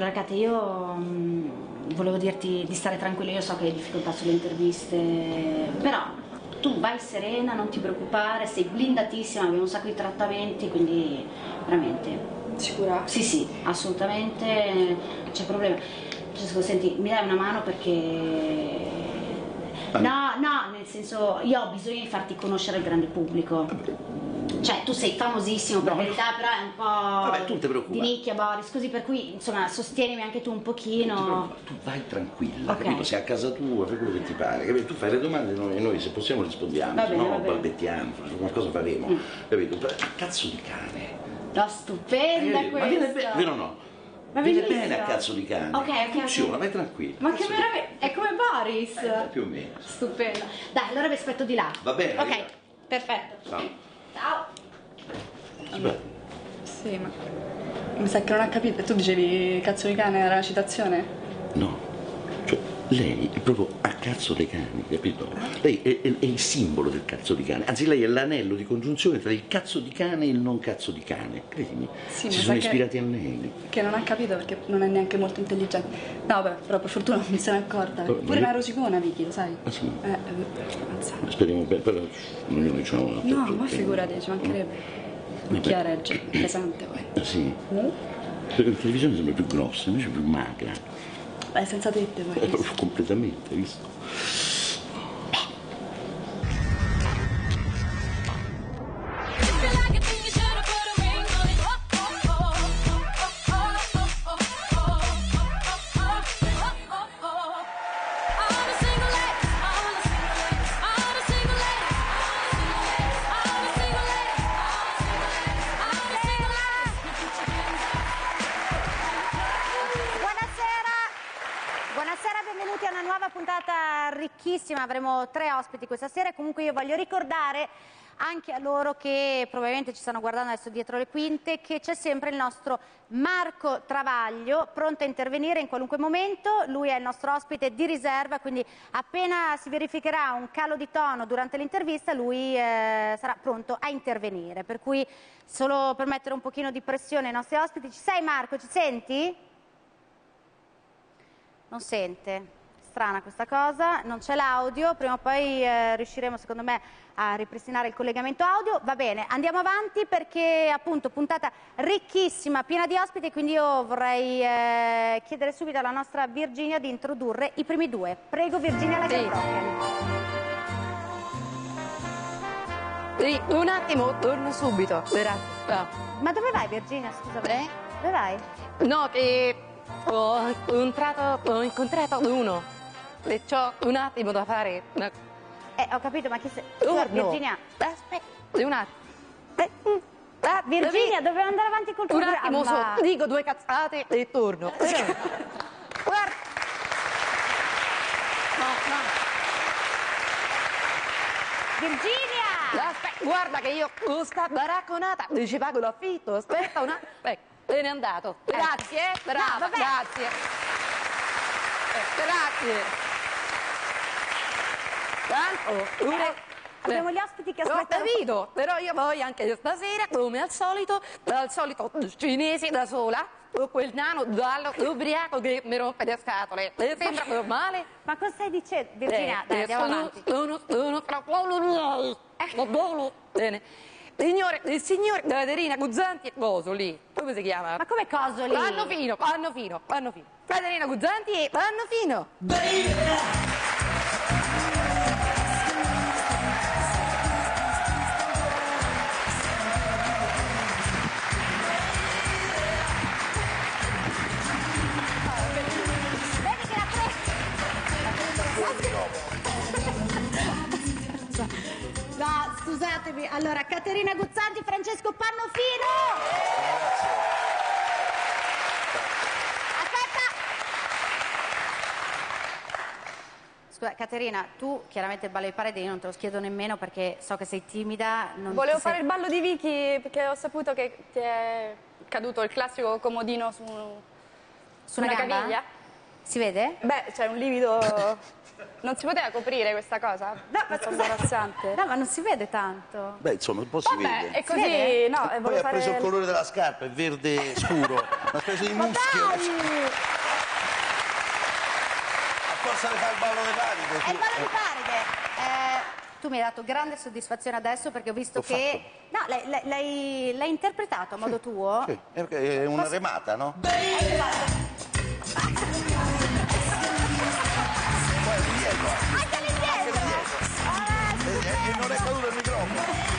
Allora Kate, io mh, volevo dirti di stare tranquillo, io so che hai difficoltà sulle interviste, però tu vai serena, non ti preoccupare, sei blindatissima, abbiamo un sacco di trattamenti, quindi veramente... Sicura? Sì, sì, assolutamente, non c'è problema. Francesco, senti, mi dai una mano perché... No, no, nel senso, io ho bisogno di farti conoscere al grande pubblico. Cioè, tu sei famosissimo per No. verità, però è un po' Vabbè, tu non ti preoccupare. di nicchia, Boris, così per cui, insomma, sostienimi anche tu un pochino. Tu vai tranquilla, Ok. capito? Sei a casa tua, fai quello che ti pare, capito? Tu fai le domande e noi, noi se possiamo rispondiamo, Va se bene, no balbettiamo, qualcosa faremo, Mm. capito? Cazzo di cane! No, stupenda Eh, questa. ma viene bene, vero o no? Ma viene bene a cazzo di cane. Ok, ok, Funziona, vai tranquilla. Ma che meraviglia, è come Boris. Eh, più o meno. Stupendo. Dai, allora vi aspetto di là. Va bene, Ok, perfetto. Ciao. Ciao. Sì, ma mi sa che non ha capito. Tu dicevi cazzo di cane era la citazione? No, lei è proprio a cazzo dei cani, capito? Lei è, è- è il simbolo del cazzo di cane, anzi lei è l'anello di congiunzione tra il cazzo di cane e il non cazzo di cane, credimi. Sì, si sono ispirati a lei. Che non ha capito perché non è neanche molto intelligente. No, beh, però per fortuna non mi sono accorta. Oh, Pure io- una rosicona, Vicky, lo sai? Ah, sì? Eh, eh. Speriamo bene, però ognuno diciamo una No, ma figurati, ci mancherebbe. Ma chi ha regge? Pesante poi. Ah, sì? Mm? Perché la televisione sembra più grossa, invece più magra. Beh, senza tette poi. proprio completamente, hai visto? Avremo tre ospiti questa sera. Comunque io voglio ricordare anche a loro che probabilmente ci stanno guardando adesso dietro le quinte che c'è sempre il nostro Marco Travaglio pronto a intervenire in qualunque momento. Lui è il nostro ospite di riserva, quindi appena si verificherà un calo di tono durante l'intervista lui eh, sarà pronto a intervenire. Per cui solo per mettere un pochino di pressione ai nostri ospiti. Ci sei Marco? Ci senti? Non sente. Strana questa cosa, non c'è l'audio, prima o poi eh, riusciremo secondo me a ripristinare il collegamento audio. Va bene, andiamo avanti perché appunto puntata ricchissima, piena di ospiti, quindi io vorrei eh, chiedere subito alla nostra Virginia di introdurre i primi due. Prego Virginia la Sì. Sì, un attimo, torno subito. Grazie. Ma dove vai Virginia, scusa? Eh? Dove vai? No, che ho incontrato, ho incontrato uno e c'ho un attimo da fare. una- Eh, ho capito, ma chi sei? Scusa, Torno. Virginia. Aspetta, un attimo. Eh, mm, ah, Virginia, dovevo andare avanti col Un programma. attimo, so- dico due cazzate e torno. Però- Guarda. No, no. Virginia! Aspetta, guarda che io con sta baracconata ci pago l'affitto. Aspetta un attimo. Ecco, se n'è andato. Grazie, eh, brava, vabbè. grazie. Eh, grazie. Tanto, pure... Abbiamo gli ospiti che Ho aspettano. capito, però io voglio anche stasera, come al solito, dal solito cinese da sola, o quel nano giallo ubriaco che mi rompe le scatole. Le sembra normale? Ma cosa stai dicendo? Virginia, Eh, dai, eh, andiamo sono, avanti. sono, sono miei. Va bene? Bene. Signore, il signor Caterina Guzzanti e coso lì, come si chiama? Ma come coso lì? Panno fino, panno fino, panno fino. Caterina Guzzanti e panno fino. Scusatemi. Allora, Caterina Guzzanti, Francesco Pannofino. Aspetta. Scusa, Caterina, tu chiaramente il ballo di parete io non te lo chiedo nemmeno perché so che sei timida. Volevo sei- fare il ballo di Vicky perché ho saputo che ti è caduto il classico comodino su, su una, una caviglia. Si vede? Beh, c'è un livido... Non si poteva coprire questa cosa? No, ma scusa. imbarazzante. No, ma non si vede tanto. Beh, insomma, un po' si Vabbè, vede. è così, vede? no, e Poi ha fare... preso il colore della scarpa, è verde scuro, una specie di ma muschio. Dai! forza le fare il ballo di panico. È il ballo di eh. paniche. Eh, tu mi hai dato grande soddisfazione adesso perché ho visto ho che... Fatto. No, l'hai interpretato a modo tuo. Sì, è una remata, no? Beh! Anche all'indietro! E non è caduto il microfono.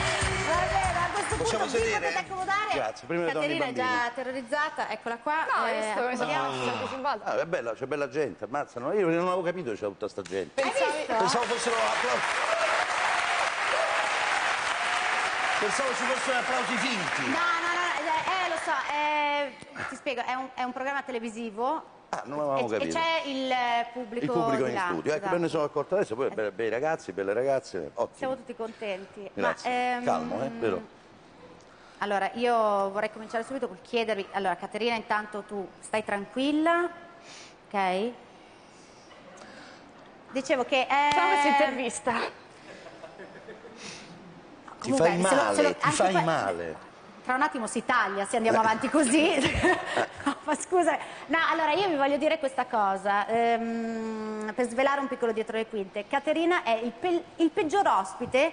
Questo Possiamo sedere? potete accomodare. Grazie, prima Caterina è già terrorizzata, eccola qua. No, eh, sul balzo. Ah, è bella, c'è bella gente, ammazzano. Io non avevo capito che c'era tutta sta gente. Visto? Pensavo fossero applausi. Pensavo ci fossero applausi finti. No, no, no, eh, eh, lo so, eh, ti spiego, è un, è un programma televisivo Ah, non avevamo e, e capito. c'è il eh, pubblico Il pubblico in là, studio, ecco, esatto. me ne sono accorto adesso, poi bei, bei ragazzi, belle ragazze, Siamo ottimo. tutti contenti. Grazie. Ma, ehm, Calmo, eh, vero? Allora, io vorrei cominciare subito col chiedervi, allora Caterina intanto tu stai tranquilla, ok? Dicevo che... Eh, Facciamo questa intervista. Ti comunque, fai se lo- male, se lo- ti fai poi- male. Tra un attimo si taglia se andiamo avanti così. No, Ma scusa, no, allora io vi voglio dire questa cosa, ehm, per svelare un piccolo dietro le quinte. Caterina è il, pe- il peggior ospite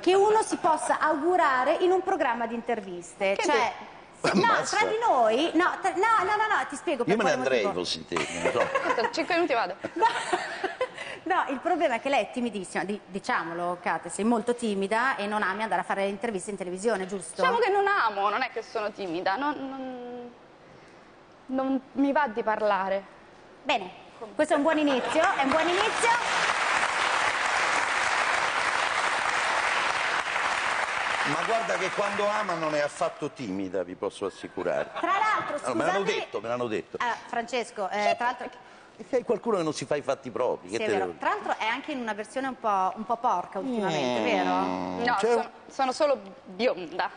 che uno si possa augurare in un programma di interviste. cioè, se- no, Ammazza. tra di noi, no, tra- no, no, no, no, ti spiego Io me ne andrei motivo. fossi te, so. Cinque minuti vado. No. No, il problema è che lei è timidissima, di- diciamolo, Kate, sei molto timida e non ami andare a fare le interviste in televisione, giusto? Diciamo che non amo, non è che sono timida, non, non- non mi va di parlare. Bene, questo è un buon inizio, è un buon inizio. Ma guarda che quando ama non è affatto timida, vi posso assicurare. Tra l'altro, Allora, me l'hanno scusate... detto, me l'hanno detto. Ah, Francesco, eh, tra l'altro... Hai qualcuno che non si fa i fatti propri. Sì, che è te vero. devo- Tra l'altro è anche in una versione un po', un po' porca ultimamente, vero? No, sono, sono solo bionda.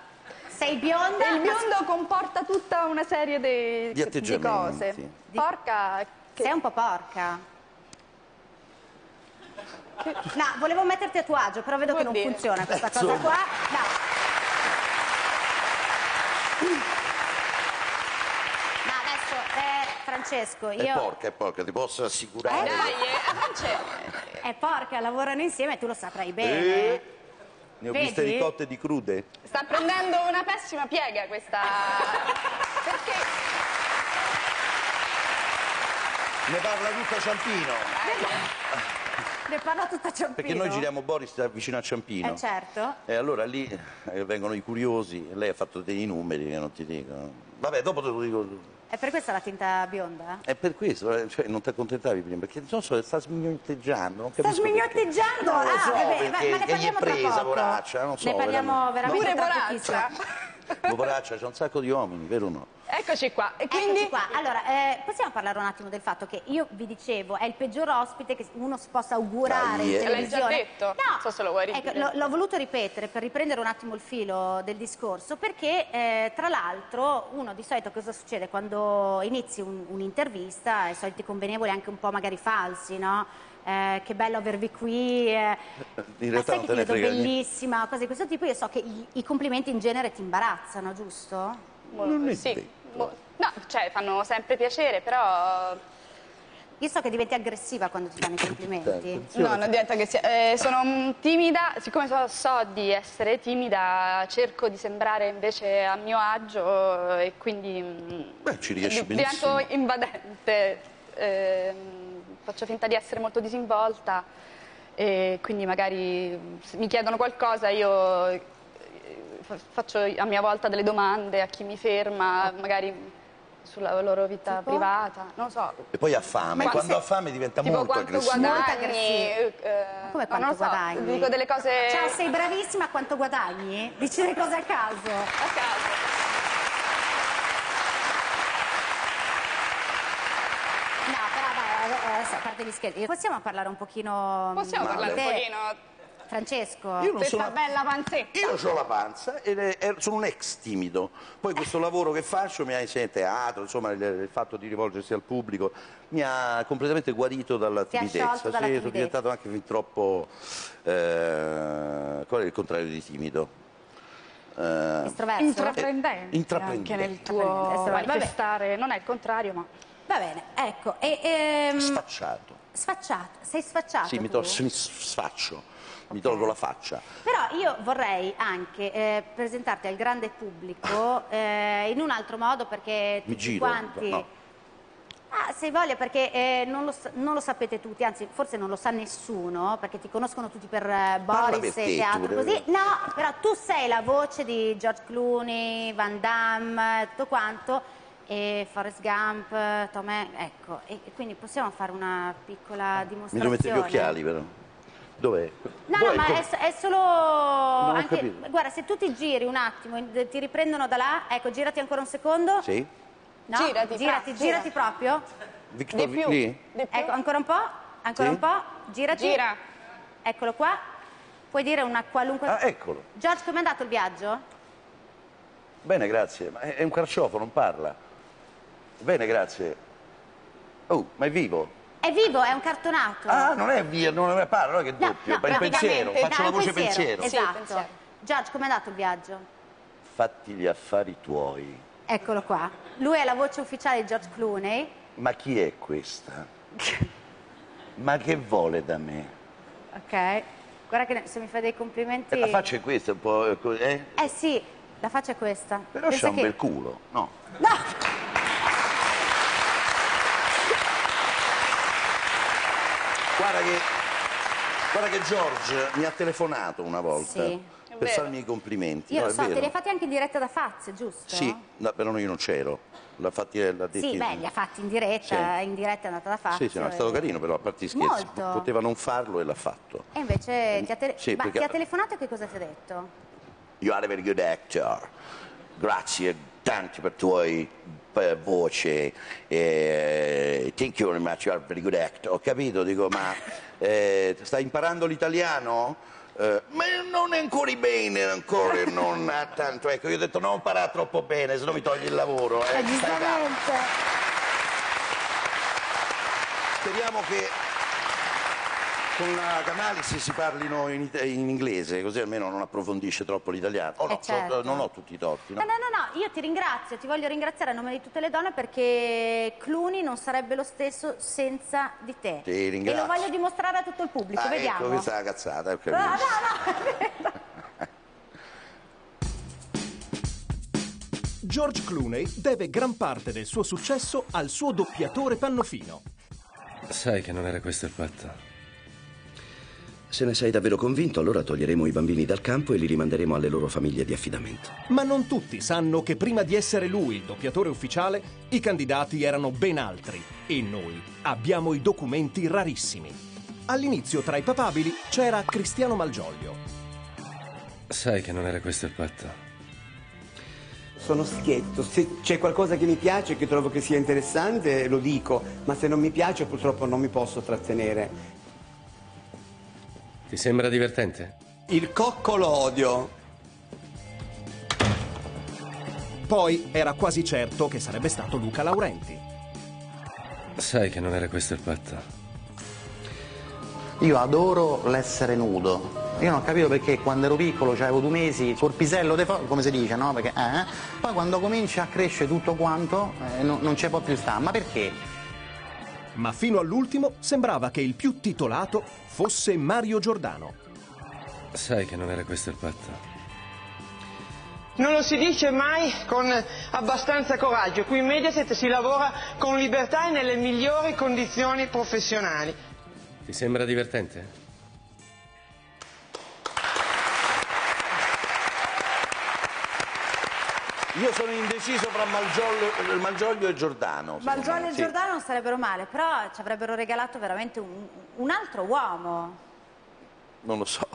Sei bionda? E il ma- biondo comporta tutta una serie di, Di atteggiamenti. cose. Porca che Sei un po' porca. No, volevo metterti a tuo agio, però vedo che non Vuol dire? funziona questa Eh, cosa insomma. qua. No, adesso, eh, Francesco, È io... porca, è porca, ti posso assicurare. Dai, eh, c'è. È porca, lavorano insieme, tu lo saprai bene. Eh, ne ho Vedi? viste di cotte e di crude. Sta prendendo una pessima piega questa. Perché? Ne parla tutta Ciampino. Ne parla tutta Ciampino. Perché noi giriamo Boris da vicino a Ciampino. Eh certo. E allora lì eh, vengono i curiosi, lei ha fatto dei numeri che non ti dicono. Vabbè, dopo te lo dico. È per questo la tinta bionda? È per questo, eh, cioè, non ti accontentavi prima, perché non so, sta smignotteggiando. Non Sta smignotteggiando? Non ah, so, vabbè, perché, ma, ne che gli è parliamo tra presa, poraccia, non so. Ne parliamo veramente Pure tra poraccia. Poraccia, c'è un sacco di uomini, vero o no? Eccoci qua. E quindi. Eccoci qua. Allora, eh, possiamo parlare un attimo del fatto che io vi dicevo, è il peggior ospite che uno si possa augurare Dai, in televisione. L'hai già detto? No, Non so se lo vuoi ecco, ripetere. l'ho, l'ho voluto ripetere per riprendere un attimo il filo del discorso, perché eh, tra l'altro uno di solito cosa succede quando inizi un- un'intervista, i soliti convenevoli anche un po' magari falsi, no? Eh, che bello avervi qui, eh, In ma realtà sai non che ti vedo bellissima, cose di questo tipo, io so che i, i complimenti in genere ti imbarazzano, giusto? Non è sì. no, cioè fanno sempre piacere, però. Io so che diventi aggressiva quando ti fanno i complimenti. Attenzione. No, non diventa che sia. eh, sono timida, siccome so, so di essere timida, cerco di sembrare invece a mio agio eh, e quindi. mm, Beh, ci riesci benissimo. Divento invadente, ehm, faccio finta di essere molto disinvolta e quindi magari mm, se mi chiedono qualcosa io eh, fa- faccio a mia volta delle domande a chi mi ferma, magari sulla loro vita Tipo? privata, non lo so. E poi ha fame, Ma quando se- ha fame diventa Tipo molto aggressivo. Molto guadagni, aggressivo. eh, Come no, quanto non so, guadagni? dico delle cose Ciao, sei bravissima, quanto guadagni? Dici le cose a caso. a caso. No, però dai, adesso, a parte gli scherzi, possiamo parlare un pochino... Possiamo mm, parlare un pochino Francesco, Io non questa sono... bella panzetta. Io ho la panza e sono un ex timido. Poi questo lavoro che faccio mi ha sia in teatro, insomma, il, il fatto di rivolgersi al pubblico mi ha completamente guarito dalla Ti timidezza. dalla Sì, sono timidezza. diventato anche fin troppo. eh, qual è il contrario di timido? Eh? Intraprendente, Intraprendente. anche nel tuo manifestare, non è il contrario, ma Va bene, ecco. E, ehm, Sfacciato. sfacciato, sei sfacciato Sì, mi, tu? tol- mi sfaccio, mi tolgo la faccia. Però io vorrei anche eh, presentarti al grande pubblico eh, in un altro modo perché Mi tutti giro, quanti... no. Ah, se voglia, perché eh, non, lo, non lo sapete tutti, anzi forse non lo sa nessuno, perché ti conoscono tutti per eh, Boris per e te, teatro tu, così. eh. No, però tu sei la voce di George Clooney, Van Damme, tutto quanto, e Forrest Gump, Tom Hanks, ecco, e e quindi possiamo fare una piccola Mi dimostrazione. devo mettere gli occhiali però. Dov'è? No, no, ma è, è solo. ho anche- capito. guarda, se tu ti giri un attimo, ti riprendono da là, ecco, girati ancora un secondo. Sì? No? Girati, girati, fra, girati gira. proprio. Victor Di più. lì? Di più. Ecco, ancora un po', ancora Sì? un po', girati. Gira. Eccolo qua. Puoi dire una qualunque. Ah, eccolo. George, com'è andato il viaggio? Bene, grazie. Ma è è un carciofo, non parla. Bene, grazie. Oh, ma è vivo? È vivo, è un cartonato. Ah, non è via, non è parla, non è che è No, doppio, no, per il pensiero, faccio no, la voce pensiero. Sì, Esatto. pensiero. George, com'è andato il viaggio? Fatti gli affari tuoi. Eccolo qua. Lui è la voce ufficiale di George Clooney. Ma chi è questa? Ma che vuole da me? Ok. Guarda che se mi fai dei complimenti. Eh, La faccia è questa, un po'. eh, Eh? Eh sì, la faccia è questa. Però c'ha un che- bel culo, no? No! Guarda che, guarda che George mi ha telefonato una volta Sì. per vero. farmi i complimenti. Io no, lo è so, te li hai fatti anche in diretta da Faz, giusto? Sì, no, però io non c'ero. L'ha fatti l'ha detti- Sì, beh, li ha fatti in diretta, Sì. in diretta è andata da Faz. Sì, sì, no, è stato e- carino, però a parte gli scherzi, Molto. po- poteva non farlo e l'ha fatto. E invece ti ha, tele- Sì, ma perché- ti ha telefonato e che cosa ti ha detto? You are a very good actor. Grazie tanto per tua eh, voce. Eh, thank you very much, you are very good actor. Ho capito, dico, ma eh, stai imparando l'italiano? Eh, ma non è ancora bene, ancora non ha tanto. Ecco, io ho detto non imparare troppo bene, se no mi togli il lavoro. eh. Eh, giustamente. Speriamo che con la Canalis si parlino in, in inglese, così almeno non approfondisce troppo l'italiano. Oh, no, Eh, certo. non ho tutti i torti, no? No, no, no, no, io ti ringrazio, ti voglio ringraziare a nome di tutte le donne perché Clooney non sarebbe lo stesso senza di te. Ti E ringrazio. lo voglio dimostrare a tutto il pubblico, Ah, vediamo. ecco, questa è la cazzata, ho No, capito. no, no. George Clooney deve gran parte del suo successo al suo doppiatore Pannofino. Sai che non era questo il patto. Se ne sei davvero convinto, allora toglieremo i bambini dal campo e li rimanderemo alle loro famiglie di affidamento. Ma non tutti sanno che prima di essere lui il doppiatore ufficiale, i candidati erano ben altri. E noi abbiamo i documenti rarissimi. All'inizio tra i papabili c'era Cristiano Malgioglio. Sai che non era questo il patto. Sono schietto, se c'è qualcosa che mi piace, che trovo che sia interessante, lo dico, ma se non mi piace purtroppo non mi posso trattenere. Ti sembra divertente? Il cocco lo odio. Poi era quasi certo che sarebbe stato Luca Laurenti. Sai che non era questo il patto. Io adoro l'essere nudo. Io non ho capito perché quando ero piccolo, cioè avevo due mesi, corpisello de fo- come si dice, no? Perché, eh? Poi quando comincia a crescere tutto quanto, eh, non, non c'è può più sta. Ma perché? Ma fino all'ultimo sembrava che il più titolato fosse Mario Giordano. Sai che non era questo il patto. Non lo si dice mai con abbastanza coraggio. Qui in Mediaset si lavora con libertà e nelle migliori condizioni professionali. Ti sembra divertente? Io sono indeciso fra Malgioglio, Malgioglio e Giordano. Malgioglio me, e sì. Giordano non sarebbero male, però ci avrebbero regalato veramente un, un altro uomo. Non lo so.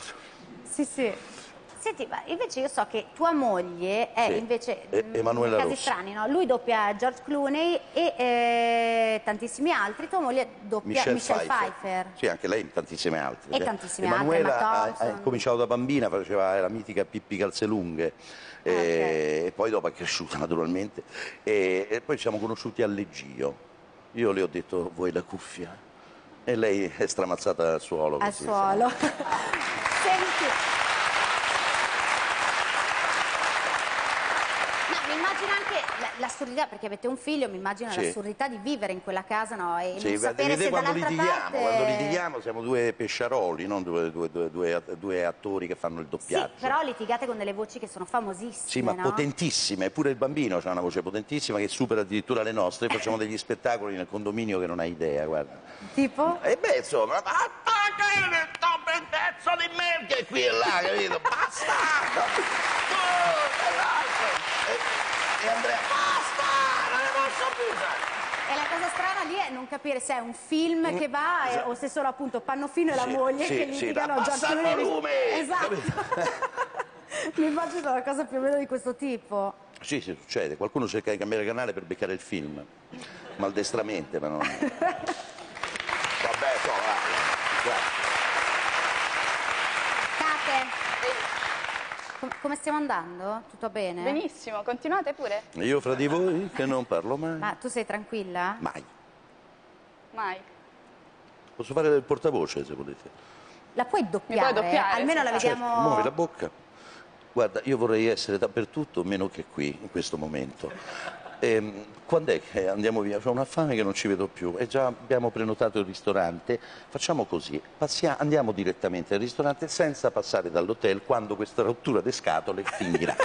Sì, sì. Senti, ma invece io so che tua moglie è Sì. invece E- Emanuela casi Rossi. strani, no? Lui doppia George Clooney e eh, tantissimi altri, tua moglie doppia Michelle, Michelle, Pfeiffer. Pfeiffer. Sì, anche lei tantissime altre. E Cioè, tantissime Emanuela altre, Emma ha, ha cominciato da bambina, faceva la mitica Pippi Calzelunghe. Ah, E, e poi dopo è cresciuta naturalmente e, e poi ci siamo conosciuti a Leggio io le ho detto vuoi la cuffia? e lei è stramazzata al suolo Al suolo. Senti. No, mi immagino anche, beh, l'assurdità, perché avete un figlio, mi immagino Sì. l'assurdità di vivere in quella casa no? e Sì, non sapere se quando litighiamo, parte... quando litighiamo siamo due pesciaroli, non due, due- due- due- attori che fanno il Sì, doppiaggio. però litigate con delle voci che sono famosissime, Sì, ma no? potentissime, pure il bambino ha una voce potentissima che supera addirittura le nostre, facciamo degli spettacoli nel condominio che non hai idea, guarda. Tipo? E beh, insomma, attacca bel pezzo di merda qui e là, capito? Basta! E Andrea, basta! Non ne posso più! sai. E la cosa strana lì è non capire se è un film che va eh, o se sono appunto Pannofino e la Mm, Sì, moglie sì, che sì, litigano abbassa il Giorgio Levi. volume! Esatto. Mi immagino una cosa più o meno di questo tipo. Sì, sì, succede. Qualcuno cerca di cambiare canale per beccare il film. Maldestramente, ma non... Vabbè, so, va, va. Cate, com- come stiamo andando? Tutto bene? Benissimo, continuate pure. Io fra di voi che non parlo mai. Ma tu sei tranquilla? Mai. Mai. Posso fare del portavoce se volete. La puoi doppiare? doppiare, Almeno la vediamo... Muovi la bocca. Guarda, io vorrei essere dappertutto meno che qui, in questo momento. Ehm, quando è che andiamo via? Ho una fame che non ci vedo più e già abbiamo prenotato il ristorante. Facciamo così, passia- andiamo direttamente al ristorante senza passare dall'hotel quando questa rottura di scatole finirà.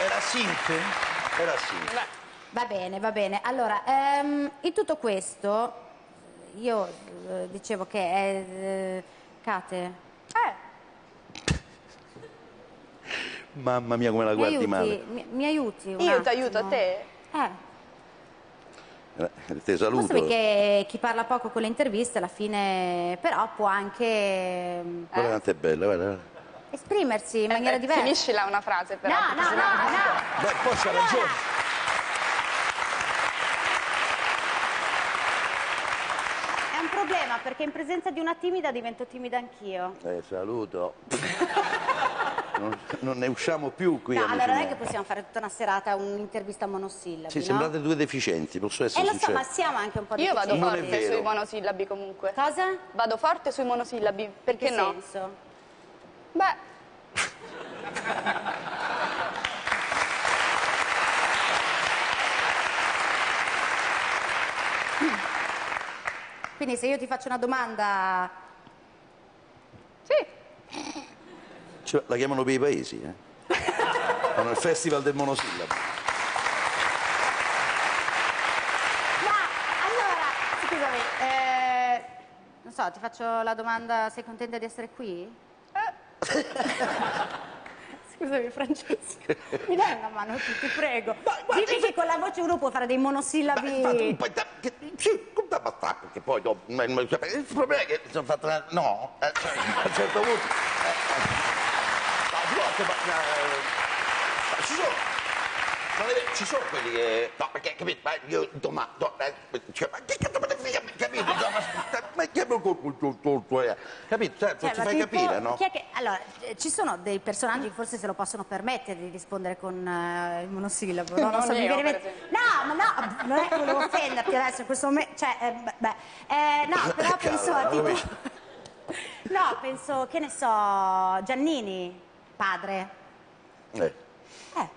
Era simple? Era simple. Va bene, va bene. Allora, ehm, in tutto questo, io eh, dicevo che è... eh, Cate, Mamma mia come la mi guardi aiuti, male. mi, mi aiuti un Io ti aiuto a te. Eh, Eh, Te saluto. sai che chi parla poco con le interviste alla fine però può anche ehm, Guarda quanto è bella, guarda. esprimersi in maniera Eh, diversa. Finiscila una frase però. No, perché no, sennò- no, no. Beh, poi c'ha ragione. È un problema perché in presenza di una timida divento timida anch'io. Eh, saluto. non, non ne usciamo più qui. No, amici allora non è che possiamo fare tutta una serata un'intervista a monosillabi, Sì, no? sembrate due deficienti, posso Eh essere lo so, ma siamo anche un po' Io vado forte sui monosillabi comunque. Cosa? Vado forte sui monosillabi, perché che no? senso? Beh, Quindi se io ti faccio una domanda... sì. Cioè, la chiamano per i paesi, eh? Fanno il festival del monosillabo. Ma allora, scusami, eh, non so, ti faccio la domanda, sei contenta di essere qui? Scusami Francesco, mi dai una mano tu, ti prego. Dimmi che con la voce uno può fare dei monosillabi. Sì, come basta, perché poi dopo... ma- ma- Il problema è che sono fatto una... No, eh, cioè, a un certo punto... eh, eh, sono, ma, eh, ma ci sono... è vero, ci sono quelli che... No, perché, capito, ma io domani... no, eh, cioè, ma che cazzo me ne frega, capito? No, ma, ma che... Capito? Cioè, Cioè, ti ma fai tipo, capire, no? chi è che- allora, eh, ci sono dei personaggi che forse se lo possono permettere di rispondere con eh, il monosillabo. No, Non so, mi viene no, ma no, non è che volevo offenderti adesso in questo momento. Cioè, eh, beh, eh, no, però penso a tipo. No, penso, che ne so, Giannini, padre. Eh, Eh,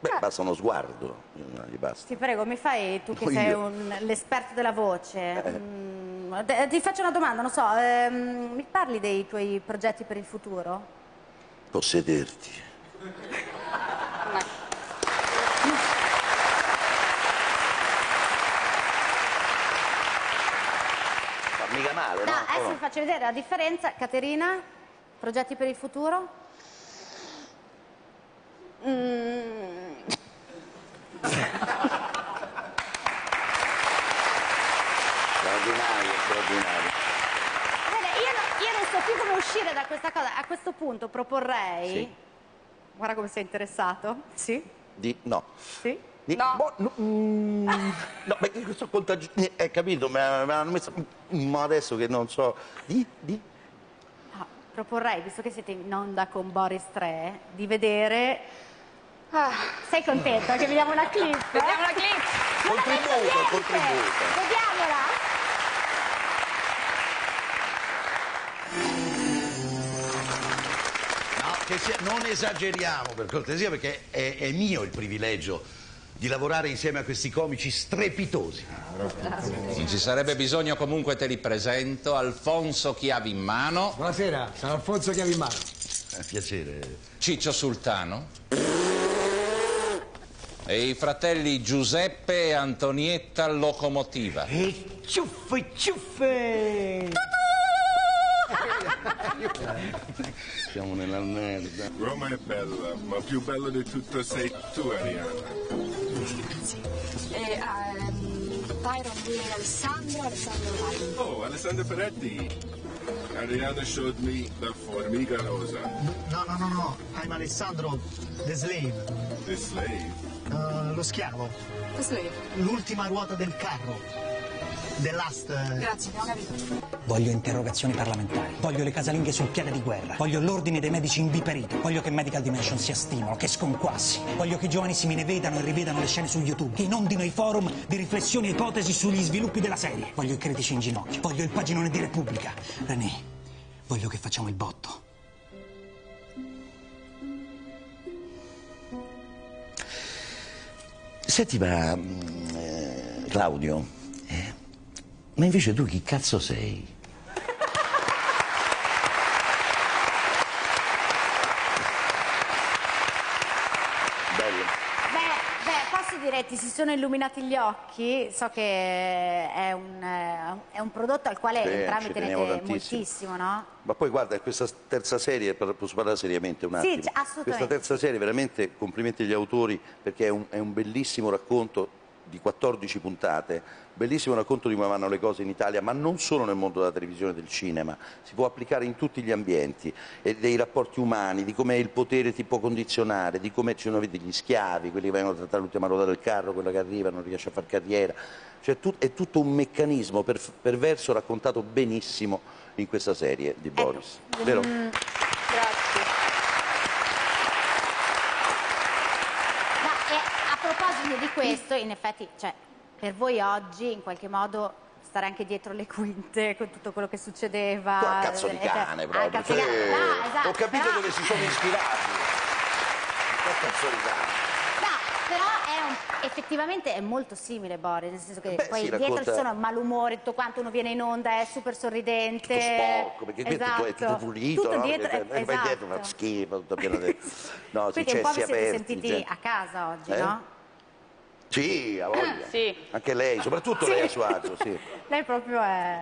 beh, basta uno sguardo, non gli basta. ti prego, mi fai tu che No, sei l'esperto della voce. Mm, te- ti faccio una domanda, non so, ehm, mi parli dei tuoi progetti per il futuro? Possederti. Ma mica male, no? No, adesso vi faccio vedere la differenza. Caterina, progetti per il futuro? Straordinario, straordinario. Bene, io, no- io non so più come uscire da questa cosa. A questo punto proporrei... Sì. Guarda come sei interessato. Sì? Di, no. Sì? Di, No. boh, no, mm, no, perché questo contagio... Hai capito, mi mi hanno messo... Ma adesso che non so... Di, di... No, proporrei, visto che siete in onda con Boris 3, di vedere... Ah, Sei contenta che vediamo una clip? vediamo la clip. Contributo, contributo. Vediamola! che sia- non esageriamo per cortesia perché è, è mio il privilegio di lavorare insieme a questi comici strepitosi. Non ci sarebbe bisogno, comunque te li presento. Alfonso Chiavi in mano. Buonasera, sono Alfonso Chiavi in mano. Eh, piacere. Ciccio Sultano. E i fratelli Giuseppe e Antonietta Locomotiva. E ciuffe, ciuffe! Siamo nella merda. Roma è bella, ma più bella di tutto sei tu, Ariana. E, ehm, Byron lui è Alessandro, Alessandro Byron. Oh, Alessandro Ferretti. Ariana showed me la formica rosa. No, no, no, no, I'm Alessandro, the slave, The slave. Uh, lo schiavo, The slave. l'ultima ruota del carro, the last... uh, Grazie, abbiamo capito. Voglio interrogazioni parlamentari, voglio le casalinghe sul piede di guerra, voglio l'ordine dei medici inviperito, voglio che Medical Dimension sia stimolo, che sconquassi, voglio che i giovanissimi ne vedano e rivedano le scene su YouTube, che inondino i forum di riflessioni e ipotesi sugli sviluppi della serie, voglio i critici in ginocchio, voglio il paginone di Repubblica. René, voglio che facciamo il botto. Senti, ma mm, eh, Claudio, eh, ma invece tu chi cazzo sei? Bello. Beh, posso dire, ti si sono illuminati gli occhi, so che è un, eh, è un prodotto al quale Sì, entrambi tenete tantissimo. moltissimo, no? Ma poi guarda, questa terza serie, posso parlare seriamente un Sì, attimo? c- assolutamente. Questa terza serie, veramente complimenti agli autori perché è un, è un bellissimo racconto di 14 puntate, bellissimo racconto di come vanno le cose in Italia, ma non solo nel mondo della televisione e del cinema, si può applicare in tutti gli ambienti, e dei rapporti umani, di come il potere ti può condizionare, di come ci sono vedi, gli schiavi, quelli che vengono trattati all'ultima ruota del carro, quello che arriva, non riesce a far carriera, cioè tu- è tutto un meccanismo per- perverso raccontato benissimo in questa serie di Boris. Vero? Mm, Grazie. E proposito di questo, in effetti, cioè, per voi oggi in qualche modo stare anche dietro le quinte con tutto quello che succedeva. Tu a cazzo di eh, cioè, cane proprio. cazzo di cioè, cane. No, esatto, ho capito però- dove si sono ispirati. Cazzo di cane. No, però è un- effettivamente è molto simile Boris, nel senso che Beh, poi dietro racconta- ci sono malumore, tutto quanto uno viene in onda, è super sorridente. Tutto sporco, perché qui è tutto- Esatto. pulito, Tutto no? dietro, poi esatto. dietro una schifo, tutto pieno di... No, Quindi un po' vi siete sentiti a casa oggi, Eh? no? Sì, a voglia. Sì. Anche lei, soprattutto Sì. lei a suo agio, sì. Lei proprio è...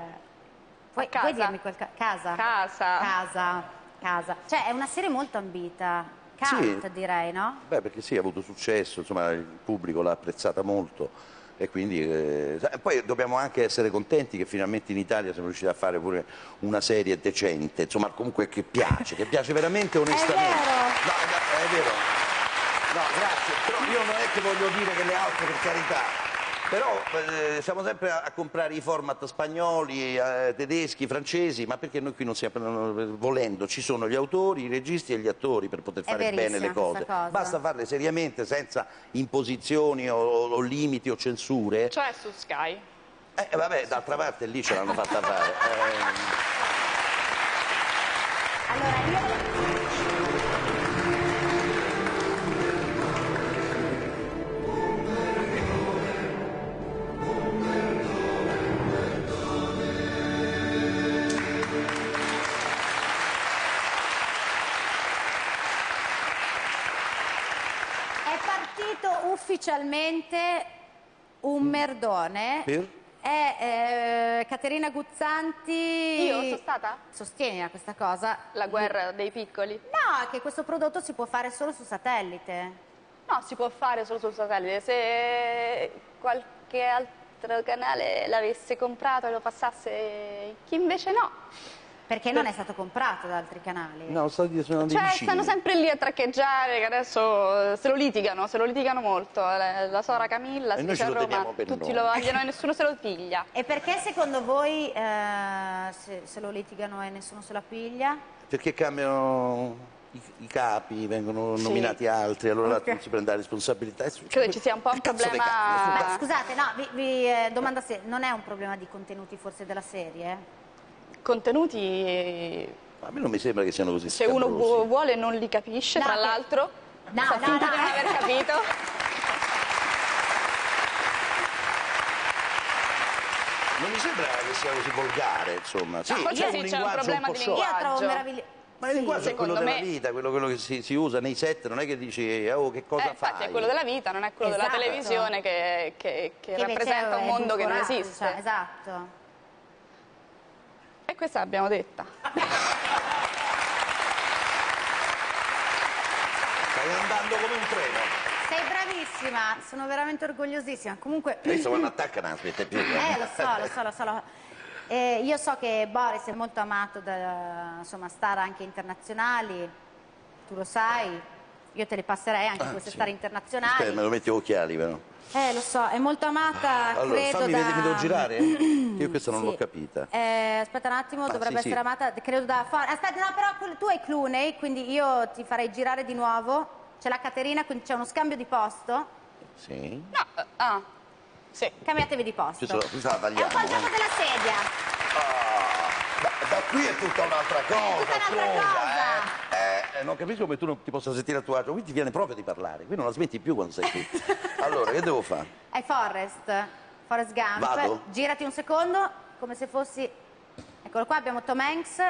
Puoi, casa. puoi dirmi qualcosa? Casa? Casa. Casa, casa. Cioè è una serie molto ambita, cult Sì. direi, no? Beh, perché sì, ha avuto successo, insomma, il pubblico l'ha apprezzata molto e quindi eh, poi dobbiamo anche essere contenti che finalmente in Italia siamo riusciti a fare pure una serie decente, insomma, comunque che piace, che piace veramente onestamente. vero. No, no, è vero. No, grazie, però io non è che voglio dire che le altre per carità. Però eh, siamo sempre a, a comprare i format spagnoli, eh, tedeschi, francesi, ma perché noi qui non siamo volendo, ci sono gli autori, i registi e gli attori per poter fare bene le cose. cosa. Basta farle seriamente, senza imposizioni o, o limiti o censure. Cioè su Sky. Eh, vabbè, d'altra parte lì ce l'hanno fatta fare. Eh, È ufficialmente un merdone. Per? È eh, Caterina Guzzanti. Io sono stata? Sostiene questa cosa. La guerra dei piccoli. No, che questo prodotto si può fare solo su satellite. No, si può fare solo sul satellite. Se qualche altro canale l'avesse comprato e lo passasse, chi invece no. Perché non è stato comprato da altri canali. no, sono dei Cioè, vicini. stanno sempre lì a traccheggiare, che adesso eh, se lo litigano, se lo litigano molto. La, la sora Camilla E si noi a Roma, tutti noi. lo vogliono e nessuno se lo piglia. E perché secondo voi eh, se, se lo litigano e nessuno se la piglia? Perché cambiano i, i capi, vengono Sì. nominati altri, allora Ok. non si prende la responsabilità. E Credo ci sia un po' un Cazzo problema. Ma scusate, no, vi, vi, eh, domanda se non è un problema di contenuti forse della serie? Contenuti A me non mi sembra che siano così Se uno scabrosi. vu- vuole non li capisce, No, tra l'altro. No, fa no, finta no. di non aver capito. Non mi sembra che sia così volgare, insomma. Sì, No, c'è sì, un c'è un problema po' di sciocco. Io trovo linguaggio. meraviglioso. Ma il linguaggio è quello secondo della me- vita, quello, quello che si, si usa nei set, non è che dici, oh, che cosa Eh, infatti fai? è quello della vita, non è quello della Esatto. televisione che, che- che Che rappresenta un mondo che non esiste. cioè, esatto. E questa l'abbiamo detta. Stai andando come un treno. Sei bravissima, sono veramente orgogliosissima. Comunque... Adesso quando attacca non aspetta più. Eh, lo so, lo so, lo so. lo- Eh, io so che Boris è molto amato da insomma, star anche internazionali, tu lo sai, io te le passerei anche Ah, queste sì. star Aspetta, internazionali. me lo metti occhiali però. Eh, lo so, è molto amata, Allora, credo fammi da... vedere, mi devo girare? Io questa non Sì. l'ho capita. Eh, aspetta un attimo, Ah, dovrebbe sì, essere amata, credo da. Aspetta, no, però tu hai Clooney, quindi io ti farei girare di nuovo. C'è la Caterina, quindi c'è uno scambio di posto. Sì. Ah, sì. Cambiatevi di posto. Questa, questa la È un tagliamo. po' il gioco eh. della sedia. Da, da qui è tutta un'altra cosa, tutta un'altra cosa. eh. Eh, non capisco come tu non ti possa sentire a tuo agio, qui ti viene proprio di parlare, qui non la smetti più quando sei qui. Allora, che devo fare? È Forrest, Forrest Gump. Vado? Girati un secondo, come se fossi... Eccolo qua, abbiamo Tom Hanks.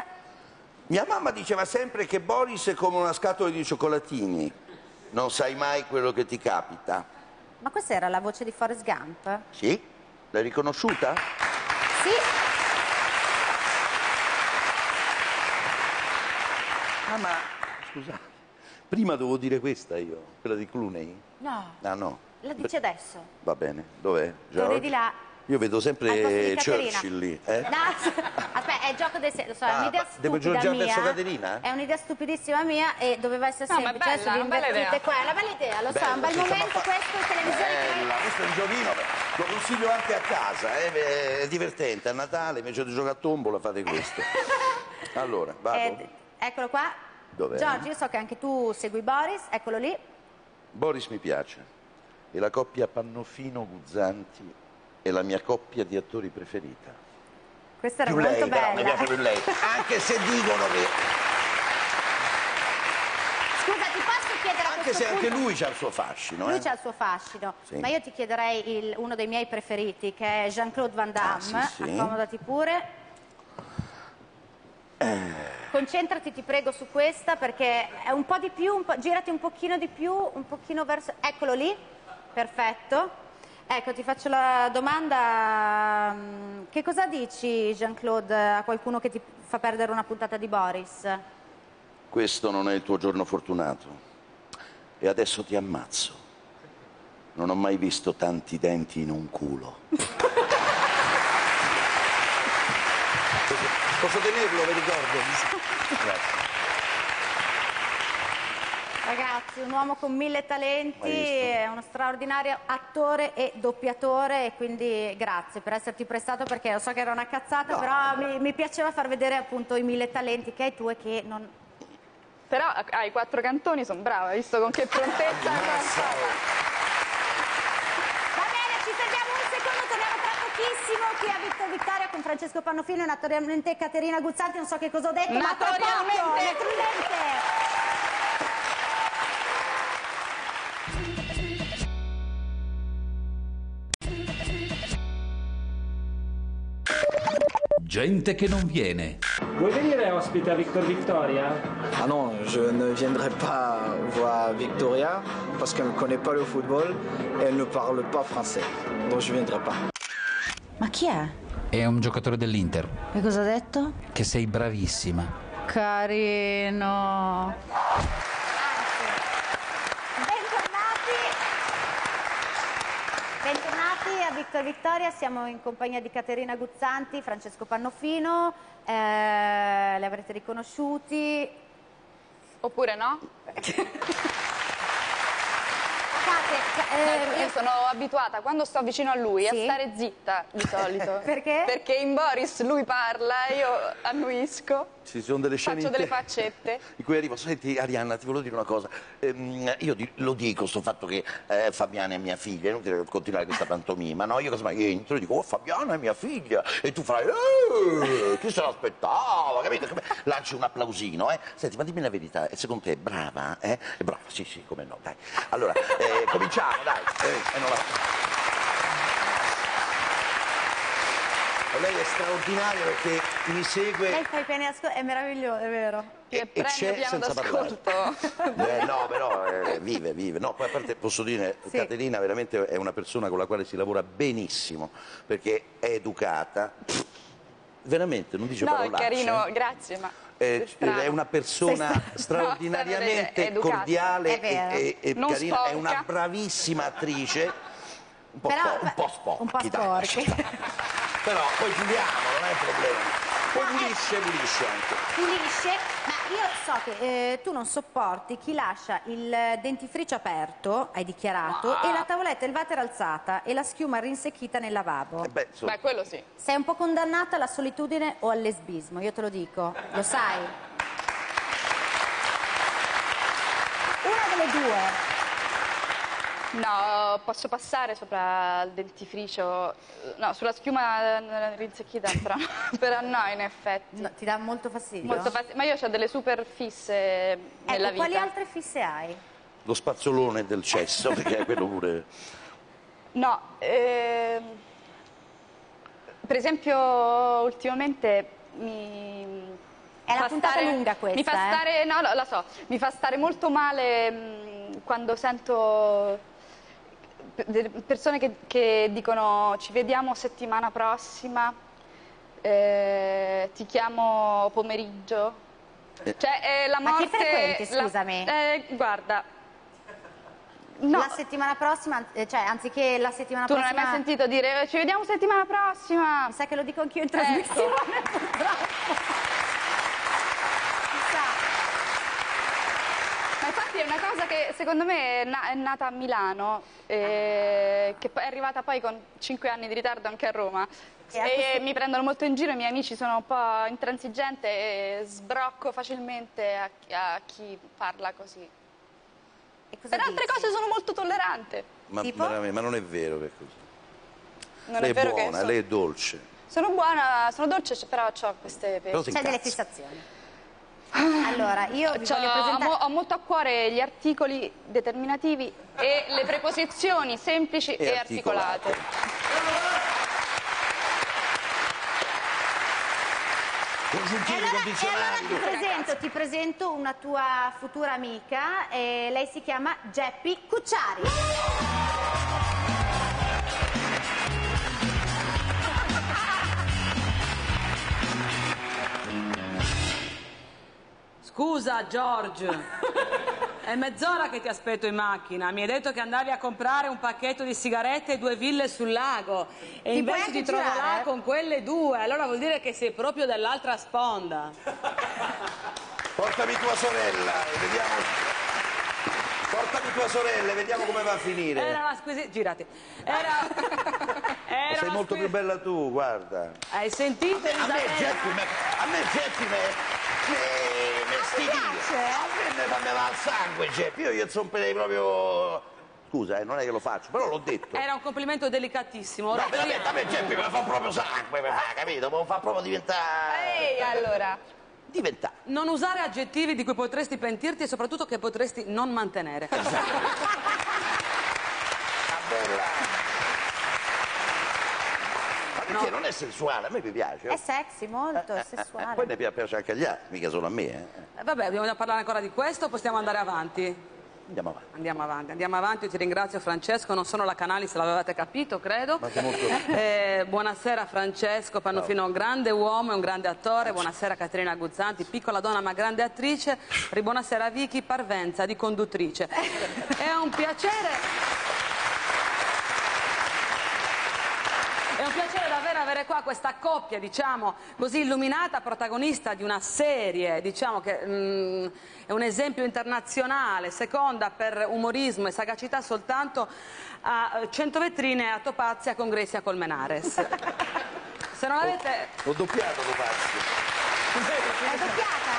Mia mamma diceva sempre che Boris è come una scatola di cioccolatini, non sai mai quello che ti capita. Ma questa era la voce di Forrest Gump? Sì? L'hai riconosciuta? Sì. Ah, ma scusate, prima dovevo dire questa io, quella di Clooney? No, Ah no, la dice adesso. va bene, dov'è? George? di là. Io vedo sempre Caterina. Churchill lì, eh? No, aspetta, è il gioco del lo so, è Ah, un'idea ma devo stupida giocare mia. verso Caterina? È un'idea stupidissima mia e doveva essere No, ma è semplice. Adesso bella, vi una bella invertite idea. qua. È una bella idea, lo so, è un bel momento fa- questo in televisione. che Bella, questo è un giochino, lo consiglio anche a casa, eh, è divertente, a Natale invece di giocare a tombola fate questo. Allora, vado. Eh, eccolo qua. Dov'è? Giorgio, io so che anche tu segui Boris, eccolo lì. Boris mi piace, e la coppia Pannofino-Guzzanti è la mia coppia di attori preferita. Questa era più molto lei, però, mi bella. piace più lei, anche se dicono che... Scusa, ti posso chiedere a Anche questo se anche punto- lui ha il suo fascino, Lui eh? c'ha il suo fascino, Sì. ma io ti chiederei il- uno dei miei preferiti, che è Jean-Claude Van Damme. Ah, sì, sì. Accomodati pure. Eh. Concentrati, ti prego, su questa perché è un po' di più, un po'- girati un pochino di più, un pochino verso... Eccolo lì, perfetto. Ecco, ti faccio la domanda, mm, che cosa dici Jean-Claude a qualcuno che ti fa perdere una puntata di Boris? Questo non è il tuo giorno fortunato. E adesso ti ammazzo. Non ho mai visto tanti denti in un culo. Posso, tenerlo, vi ricordo? Grazie. Ragazzi, un uomo con mille talenti, è uno straordinario attore e doppiatore e quindi grazie per esserti prestato perché lo so che era una cazzata, però mi, mi piaceva far vedere appunto i mille talenti che hai tu e che non... Però hai quattro cantoni, sono brava, hai visto con che prontezza. Va bene, ci fermiamo un secondo, torniamo tra pochissimo qui a Vittor Vittoria con Francesco Pannofino e naturalmente Caterina Guzzanti, non so che cosa ho detto, ma tra poco, Naturalmente. naturalmente. Gente che non viene. Vuoi venire ospite a Victor Victoria? Ah non, je ne viendrai pas voir Victoria parce qu'elle ne connaît pas le football et elle ne parle pas français. Donc je ne viendrai pas. Ma chi è? È un giocatore dell'Inter. E cosa ha detto? Che sei bravissima. Carino. Bentornati. Bentornati a Victor Vittoria, siamo in compagnia di Caterina Guzzanti, Francesco Pannofino, eh, li avrete riconosciuti. Oppure no? eh, io sono abituata quando sto vicino a lui Sì? a stare zitta di solito. Perché? Perché in Boris lui parla, io annuisco. Ci sono delle scene Faccio delle faccette. in cui arrivo, senti Arianna, ti volevo dire una cosa, Ehm, io di- lo dico, sto fatto che eh, Fabiana è mia figlia, è inutile continuare questa pantomima, no? Io casomai entro e dico, oh Fabiana è mia figlia, e tu fai, eh, chi se l'aspettava, capito? Lanci un applausino, eh? Senti, ma dimmi la verità, eh, secondo te è brava, eh? È brava, sì, sì, come no, dai. Allora, eh, cominciamo, dai. Eh, e non la- Lei è straordinaria perché mi segue... Lei fa i piani ascolto, è meraviglioso, è vero. e c'è senza parlare. Eh, no, però eh, vive, vive. No, poi a parte posso dire, Sì. Caterina veramente è una persona con la quale si lavora benissimo, perché è educata, pff, veramente, non dice No, è parolacce. carino, grazie, ma... È, strano. è una persona straordinariamente no, è cordiale È e, e- e carina, è sporca. una bravissima attrice, un po', Però- spo- un po' sporca. Un po' sporchi. Però poi giuliamo, non è un problema. Poi pulisce, pulisce anche. Pulisce, ma io so che eh, tu non sopporti chi lascia il dentifricio aperto, hai dichiarato, e la tavoletta e il water alzata e la schiuma rinsecchita nel lavabo. Eh beh, Beh, quello sì. Sei un po' condannata alla solitudine o al lesbismo, io te lo dico, lo sai? Una delle due. No, posso passare sopra il dentifricio, no, sulla schiuma eh, rinsecchita, però, però no, in effetti. No, ti dà molto fastidio? Molto fasti- ma io ho delle super fisse nella Ecco, vita. quali altre fisse hai? lo spazzolone del cesso, perché è quello pure... No, ehm, per esempio ultimamente mi... È la puntata stare- lunga questa, Mi fa eh? stare, no, lo, la so, mi fa stare molto male mh, quando sento persone che, che dicono ci vediamo settimana prossima, eh, ti chiamo pomeriggio. Cioè, eh, la Ma chi morte... frequenti, la- scusami? eh, guarda, no. La settimana prossima, eh, cioè anziché la settimana Tu non hai prossima... mai sentito dire "Eh, ci vediamo settimana prossima? Mi sa che lo dico anch'io in Ecco. trasmissione, purtroppo. Mi sa. Infatti è una cosa che secondo me è, na- è nata a Milano, eh, che è arrivata poi con 5 anni di ritardo anche a Roma. E a E questo- mi prendono molto in giro, i miei amici sono un po' intransigente e sbrocco facilmente a, chi- a chi parla così. E cosa Per altre dici? cose sono molto tollerante. Ma, ma non è vero che è così. Non lei è vero buona, che sono, lei è dolce. sono buona, sono dolce, però ho queste C'è delle fissazioni. Allora, io vi Cioè, ho, presentare... ho molto a cuore gli articoli determinativi e le preposizioni semplici E e, articolate. E allora, e allora ti presento, ti presento una tua futura amica, e lei si chiama Geppi Cucciari. Scusa George, è mezz'ora che ti aspetto in macchina. Mi hai detto che andavi a comprare un pacchetto di sigarette e due ville sul lago. E Ti invece ti trovo là con quelle due. Allora vuol dire che sei proprio dell'altra sponda. Portami tua sorella e vediamo. Portami tua sorella e vediamo come va a finire. Era una squisita. Girati. Era. Era Sei molto più bella tu, guarda. Hai sentito A me Elisabetta? A me Geppi me, me, me stidì. A me fa va il sangue Geppi, io gli zomperei proprio... Scusa, eh, non è che lo faccio, però l'ho detto. Era un complimento delicatissimo. No, veramente, a me Geppi me fa proprio sangue, me fa, capito? Lo fa proprio diventare... Ehi, allora. Diventare. Non usare aggettivi di cui potresti pentirti e soprattutto che potresti non mantenere. bella. Perché non è sensuale, a me mi piace. È sexy, molto, è Eh, sessuale. Poi ne piace anche agli altri, mica solo a me. eh. Eh, Vabbè, dobbiamo parlare ancora di questo o possiamo andare avanti? Andiamo avanti. Andiamo avanti, andiamo avanti. Io ti ringrazio Francesco, non sono la Canali se l'avevate capito, credo. Ma che molto... Eh, buonasera Francesco Pannofino, un grande uomo e un grande attore. Buonasera Caterina Guzzanti, piccola donna ma grande attrice. Buonasera Vicky Parvenza di conduttrice. È un piacere. È un piacere davvero avere qua questa coppia, diciamo, così illuminata, protagonista di una serie, diciamo che mm, è un esempio internazionale, seconda per umorismo e sagacità soltanto a eh, 100 vetrine a Topazia con Grecia Colmenares. Se non avete... Ho doppiato Topazzi. È doppiata?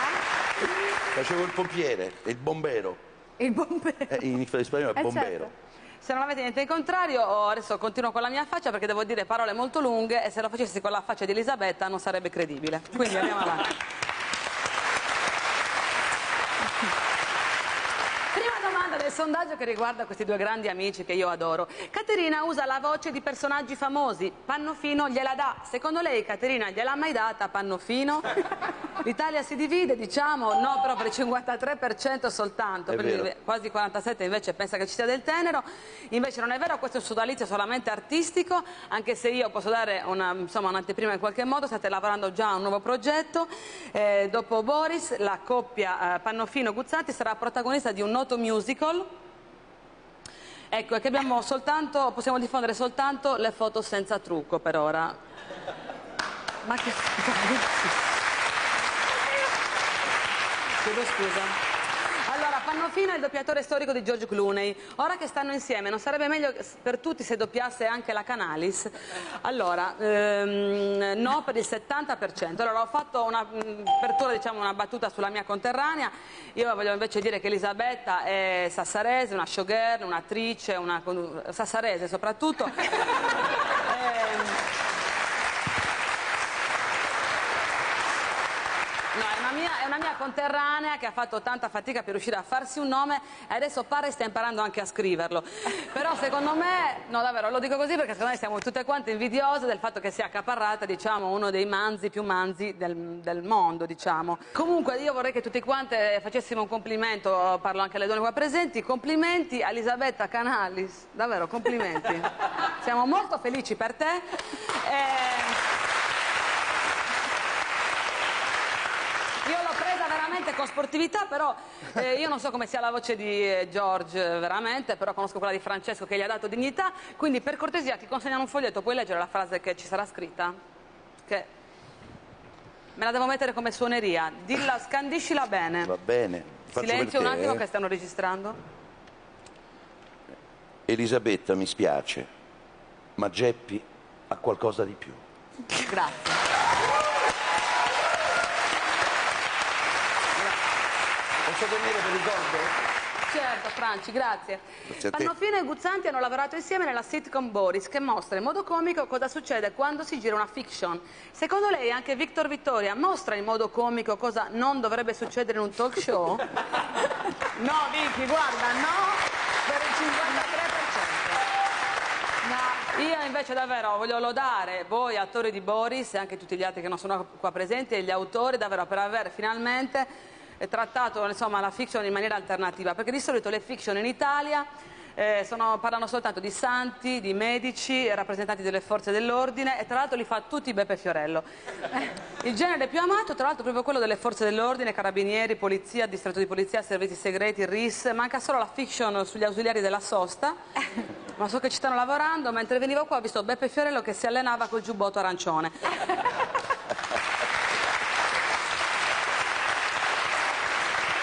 Facevo il pompiere il bombero. Il bombero. Eh, in spagnolo è Eh, bombero. certo. Se non avete niente in contrario, adesso continuo con la mia faccia perché devo dire parole molto lunghe e se lo facessi con la faccia di Elisabetta non sarebbe credibile. Quindi andiamo avanti. Sondaggio che riguarda questi due grandi amici che io adoro. Caterina usa la voce di personaggi famosi. Pannofino gliela dà. Secondo lei Caterina gliel'ha mai data Pannofino? L'Italia si divide, diciamo, no, però per il 53% soltanto, quasi 47 invece pensa che ci sia del tenero. Invece non è vero, questo è un sodalizio solamente artistico, anche se io posso dare un'anteprima in qualche modo, state lavorando già a un nuovo progetto. Eh, dopo Boris, la coppia eh, Pannofino-Guzzanti sarà protagonista di un noto musical. Ecco, è che abbiamo soltanto, possiamo diffondere soltanto le foto senza trucco per ora. Ma che Chiedo scusa. Allora, Pannofino è il doppiatore storico di George Clooney. Ora che stanno insieme, non sarebbe meglio per tutti se doppiasse anche la Canalis? Allora, ehm, no per il 70%. Allora, ho fatto un'apertura, diciamo, una battuta sulla mia conterranea. Io voglio invece dire che Elisabetta è sassarese, una showgirl, un'attrice, una sassarese soprattutto. Ehm, No, è una, mia, è una mia conterranea che ha fatto tanta fatica per riuscire a farsi un nome e adesso pare stia imparando anche a scriverlo. Però secondo me, no davvero, lo dico così perché secondo me siamo tutte quante invidiose del fatto che sia accaparrata, diciamo, uno dei manzi più manzi del, del mondo, diciamo. Comunque io vorrei che tutti quante facessimo un complimento, parlo anche alle donne qua presenti, complimenti a Elisabetta Canalis, davvero complimenti. Siamo molto felici per te. Eh, Io l'ho presa veramente con sportività, però eh, io non so come sia la voce di eh, George eh, veramente, però conosco quella di Francesco che gli ha dato dignità, quindi per cortesia ti consegnano un foglietto, puoi leggere la frase che ci sarà scritta? Che me la devo mettere come suoneria, dilla, scandiscila bene. Va bene. Silenzio un attimo eh. che stanno registrando. Elisabetta mi spiace, ma Geppi ha qualcosa di più. Grazie. Posso tenere per ricordo? Certo, Franci, grazie. Grazie. Pannofino e Guzzanti hanno lavorato insieme nella sitcom Boris, che mostra in modo comico cosa succede quando si gira una fiction. Secondo lei anche Victor Vittoria mostra in modo comico cosa non dovrebbe succedere in un talk show? No, Vicky, guarda, no, per il 53%. No, io invece davvero voglio lodare voi attori di Boris e anche tutti gli altri che non sono qua presenti e gli autori davvero per aver finalmente trattato insomma, la fiction in maniera alternativa, perché di solito le fiction in Italia eh, sono- parlano soltanto di santi, di medici, rappresentanti delle forze dell'ordine e tra l'altro li fa tutti Beppe Fiorello. Il genere più amato tra l'altro è proprio quello delle forze dell'ordine, carabinieri, polizia, distretto di polizia, servizi segreti, RIS, manca solo la fiction sugli ausiliari della sosta, ma so che ci stanno lavorando, mentre venivo qua ho visto Beppe Fiorello che si allenava col giubbotto arancione.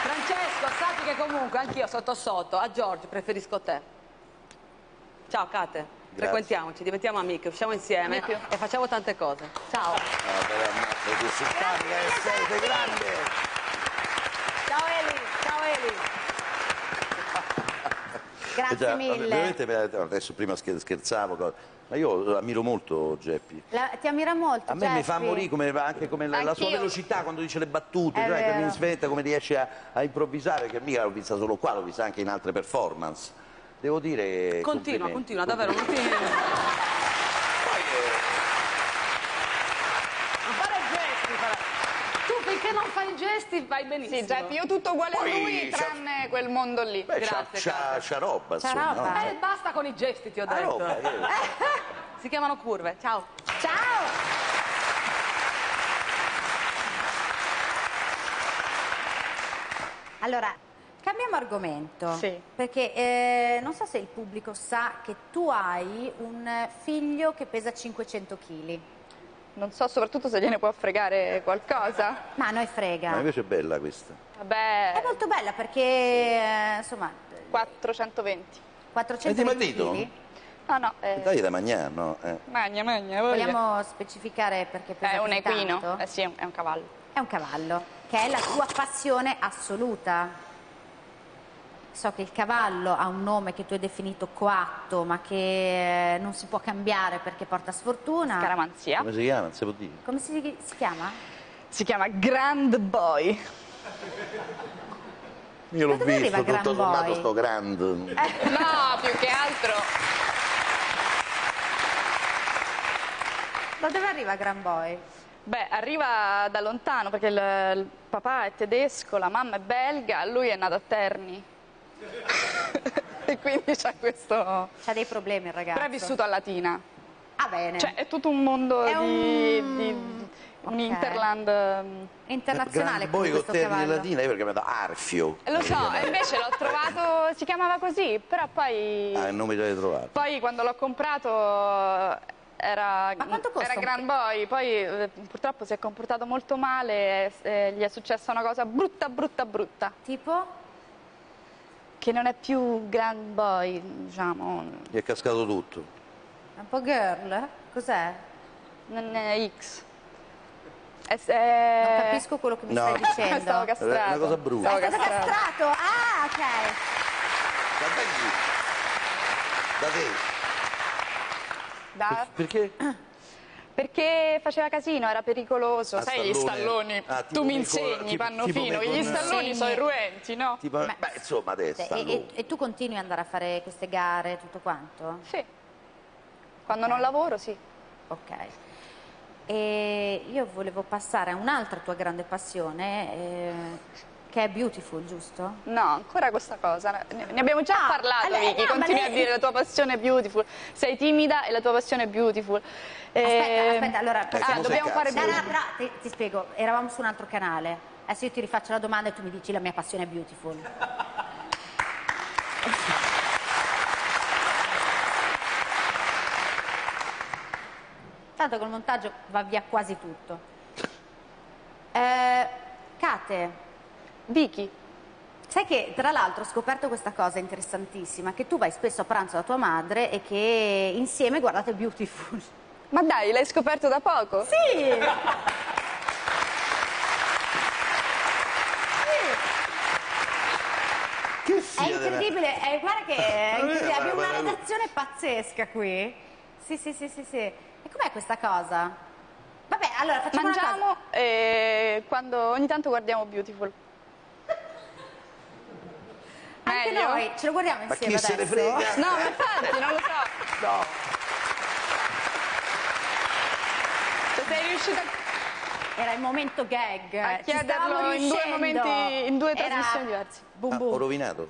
Francesco, sappi che comunque anch'io sotto sotto a Giorgio preferisco te. Ciao Kate, frequentiamoci, diventiamo amiche, usciamo insieme e facciamo tante cose. Ciao. No, per ammazzare, che simpatica che sei, sei grande. Ciao Eli, ciao Eli. Grazie Già, mille. adesso prima scher- scherzavo, ma io ammiro molto Geppi. La- ti ammira molto, A me mi fa Geppi. morire come- anche come la, la sua velocità quando dice le battute, È cioè che mi sventa come riesce a, a improvvisare, che mica l'ho vista solo qua, l'ho vista anche in altre performance. Devo dire. Continua, continua, davvero, non ti... Non fare gesti, fare- Tu finché non fai gesti vai benissimo. Sì, Geppi, io tutto uguale a Poi lui, c'ha- tranne quel mondo lì. Beh, c'ha, Grazie, c'ha- c'ha roba, C'ha insomma. roba. no? Eh, basta con i gesti, ti ho Ha detto. roba, eh. Si chiamano curve. Ciao. Ciao! Allora, cambiamo argomento. Sì. Perché eh, non so se il pubblico sa che tu hai un figlio che pesa 500 kg. Non so soprattutto se gliene può fregare qualcosa. Ma a noi frega. Ma invece è bella questa. Vabbè, È molto bella perché, eh, insomma, 420. 420 È dimagrito? kg. No, no, eh, Dai da mangiare, no? Eh. magna, magna, voglia. Vogliamo specificare perché pesa È un equino, tanto? eh sì, è un cavallo. È un cavallo, che è la tua passione assoluta. So che il cavallo ha un nome che tu hai definito coatto, ma che eh, non si può cambiare perché porta sfortuna. Scaramanzia. Come si chiama? Non si può dire. Come si, si chiama? Si chiama Grand Boy. Io l'ho visto, tutto sommato Boy? sto grande. Eh, no, più che altro. Da dove arriva Gran Boy? Beh, arriva da lontano perché il, il papà è tedesco, la mamma è belga, lui è nato a Terni. e quindi c'ha questo... C'ha dei problemi il ragazzo. Però è vissuto a Latina. Ah, bene. Cioè, è tutto un mondo È di, un- di- un Ok. interland... um, Internazionale poi con cavallo. latina io perché mi da Arfio. E lo so, e invece l'ho trovato, si chiamava così, però poi... Ah, il nome l'hai trovato. Poi quando l'ho comprato era, era Grand Boy, poi eh, purtroppo si è comportato molto male, eh, gli è successa una cosa brutta, brutta, brutta. Tipo? Che non è più Grand Boy, diciamo, Gli è cascato tutto. È un po' girl? Cos'è? non è X. È- è- Non capisco quello che mi No. stai dicendo. Stavo castrato. È una cosa brutta. Stavo È stato castrato. castrato! Ah, ok. Da te. Da- Perché? Perché faceva casino, era pericoloso. Ah, Sai, gli stallone. stalloni, Ah, tu mi con- insegni, tipo- tipo fino. Gli stalloni sono irruenti, no? Tipo, beh, insomma adesso. E, e- e tu continui ad andare a fare queste gare tutto quanto? Sì. Quando non lavoro, sì. Ok. E io volevo passare a un'altra tua grande passione, eh, che è Beautiful, giusto? No, ancora questa cosa. Ne ne abbiamo già parlato, allora, Vicky. no, ma Continui lei- a dire la tua passione è beautiful. Sei timida e la tua passione è beautiful. Aspetta, Eh, aspetta, allora... Ah, dobbiamo fare No, no, però ti, ti spiego, eravamo su un altro canale. Adesso io ti rifaccio la domanda e tu mi dici la mia passione è Beautiful. Tanto col montaggio va via quasi tutto. Eh, Kate. Vicky. Sai che tra l'altro ho scoperto questa cosa interessantissima, che tu vai spesso a pranzo da tua madre e che insieme guardate Beautiful. Ma dai, l'hai scoperto da poco? Sì! Che È incredibile, è, guarda che è incredibile, Eh, abbiamo una redazione pazzesca qui. Sì, sì, sì, sì, sì. E com'è questa cosa? Vabbè, allora facciamo una cosa. Mangiamo e quando ogni tanto guardiamo Beautiful. Anche Meglio? noi ce lo guardiamo Ma insieme chi se ne adesso? frega? No, ma infatti, non lo so. No. Se sei riuscita Era il momento gag. a chiederlo in due momenti, in due Era- trasmissioni diverse. Boom Ah, boom. ho rovinato.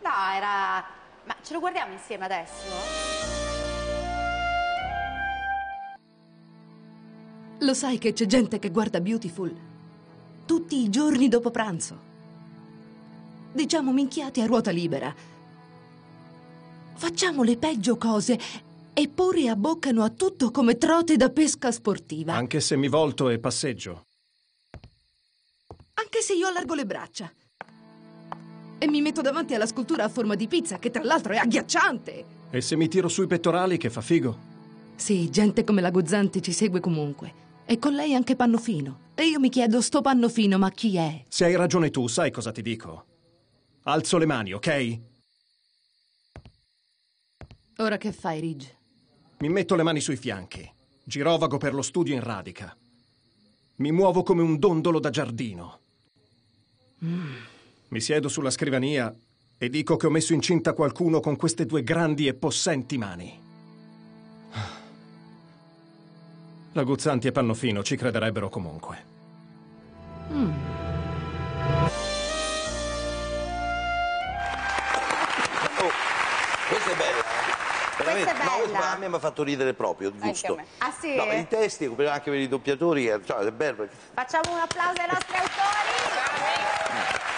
No, era... Ma ce lo guardiamo insieme adesso? Lo sai che c'è gente che guarda Beautiful tutti i giorni dopo pranzo. Diciamo minchiate a ruota libera. Facciamo le peggio cose eppure abboccano a tutto come trote da pesca sportiva. Anche se mi volto e passeggio. Anche se io allargo le braccia. E mi metto davanti alla scultura a forma di pizza, che tra l'altro è agghiacciante. E se mi tiro sui pettorali che fa figo? Sì, gente come la Guzzanti ci segue comunque. E con lei anche Pannofino. E io mi chiedo, sto Pannofino, ma chi è? Se hai ragione tu, sai cosa ti dico? Alzo le mani, ok? Ora che fai, Ridge? Mi metto le mani sui fianchi. Girovago per lo studio in radica. Mi muovo come un dondolo da giardino. Mi siedo sulla scrivania e dico che ho messo incinta qualcuno con queste due grandi e possenti mani. La Guzzanti e Pannofino ci crederebbero comunque. Oh, questa è bella. eh. Veramente. Questa è No, bella. questa a me mi ha fatto ridere proprio, me. Ah sì? No, i testi, anche per i doppiatori, eh, cioè, è bello. Facciamo un applauso ai nostri autori.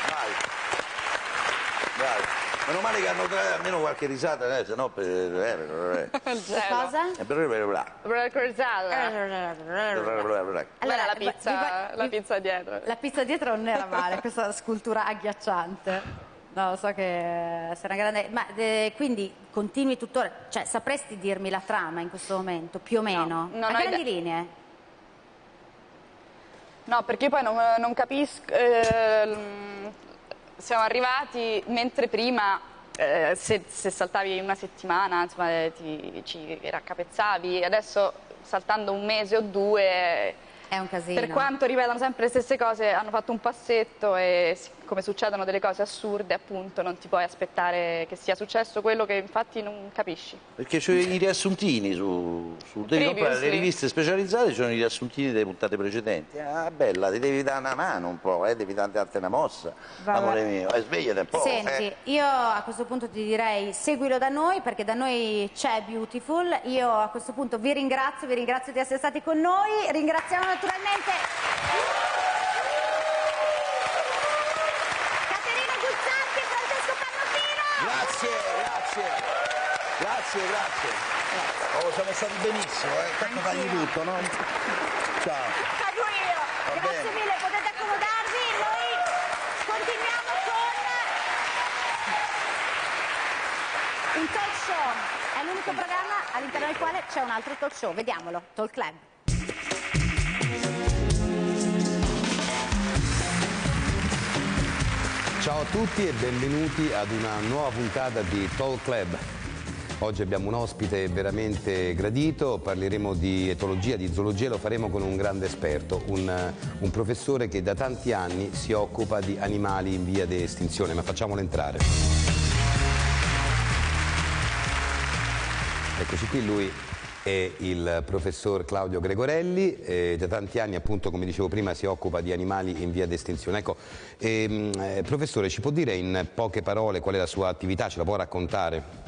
Vai. Vai. Meno male che hanno tra- almeno qualche risata, eh, se no per... eh, Cosa? eh, per- per- per- Allora, Allora, la pizza, vi- la pizza dietro. La pizza dietro non era male, questa scultura agghiacciante. No, lo so che sei una grande... Ma eh, quindi continui tuttora... Cioè, sapresti dirmi la trama in questo momento, più o meno? non A grandi idea. linee? No, perché poi non, non capisco. eh, siamo arrivati mentre prima. eh, se, se saltavi una settimana insomma, eh, ti, ci raccapezzavi, adesso saltando un mese o due È un casino. per quanto ripetano sempre le stesse cose, hanno fatto un passetto e come succedono delle cose assurde, appunto, non ti puoi aspettare che sia successo quello che infatti non capisci. Perché c'è i riassuntini su, su devi comprare le riviste specializzate, ci sono i riassuntini delle puntate precedenti. Ah, bella, ti devi dare una mano un po', eh, devi darti una mossa, Va- amore mio. Eh, svegliati un po'. Senti, eh. io a questo punto ti direi seguilo da noi perché da noi c'è Beautiful. Io a questo punto vi ringrazio, vi ringrazio di essere stati con noi. Ringraziamo naturalmente Caterina Guzzanti e Francesco Pannocchino. Grazie, grazie, grazie, grazie. Oh, siamo stati benissimo, eh. Tanto fagli tutto, no? Ciao. Cago io. Va Grazie bene. mille, potete accomodarvi. Noi continuiamo con un talk show. È l'unico programma all'interno del quale c'è un altro talk show. Vediamolo, Talk Club. Ciao a tutti e benvenuti ad una nuova puntata di Talk Club. Oggi abbiamo un ospite veramente gradito, parleremo di etologia, di zoologia, lo faremo con un grande esperto, un, un professore che da tanti anni si occupa di animali in via di estinzione, ma facciamolo entrare. Eccoci qui, lui è il professor Claudio Gregorelli, eh, da tanti anni appunto come dicevo prima si occupa di animali in via d'estinzione. Ecco, ehm, eh, professore ci può dire in poche parole qual è la sua attività, ce la può raccontare?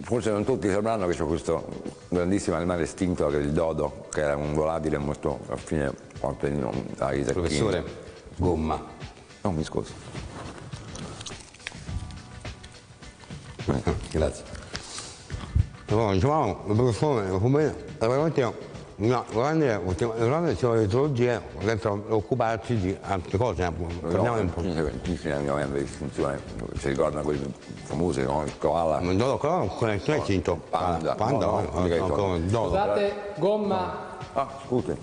Forse non tutti sapranno che c'è questo grandissimo animale estinto che è il dodo, che era un volatile molto affine quanto ai tacchini. Professore, gomma. No, mi scusi. Grazie. Allora, diciamo, il professore, come è veramente una grande, una grande teologia senza occuparci di altre cose. Parliamo un po'. andiamo in estinzione, si ricordano quelli famosi, no? Il koala. Ma il dodo koala non è estinto. Panda. Panda, no, no, no, il no, il dodo. Scusate, gomma. Ah, scusi.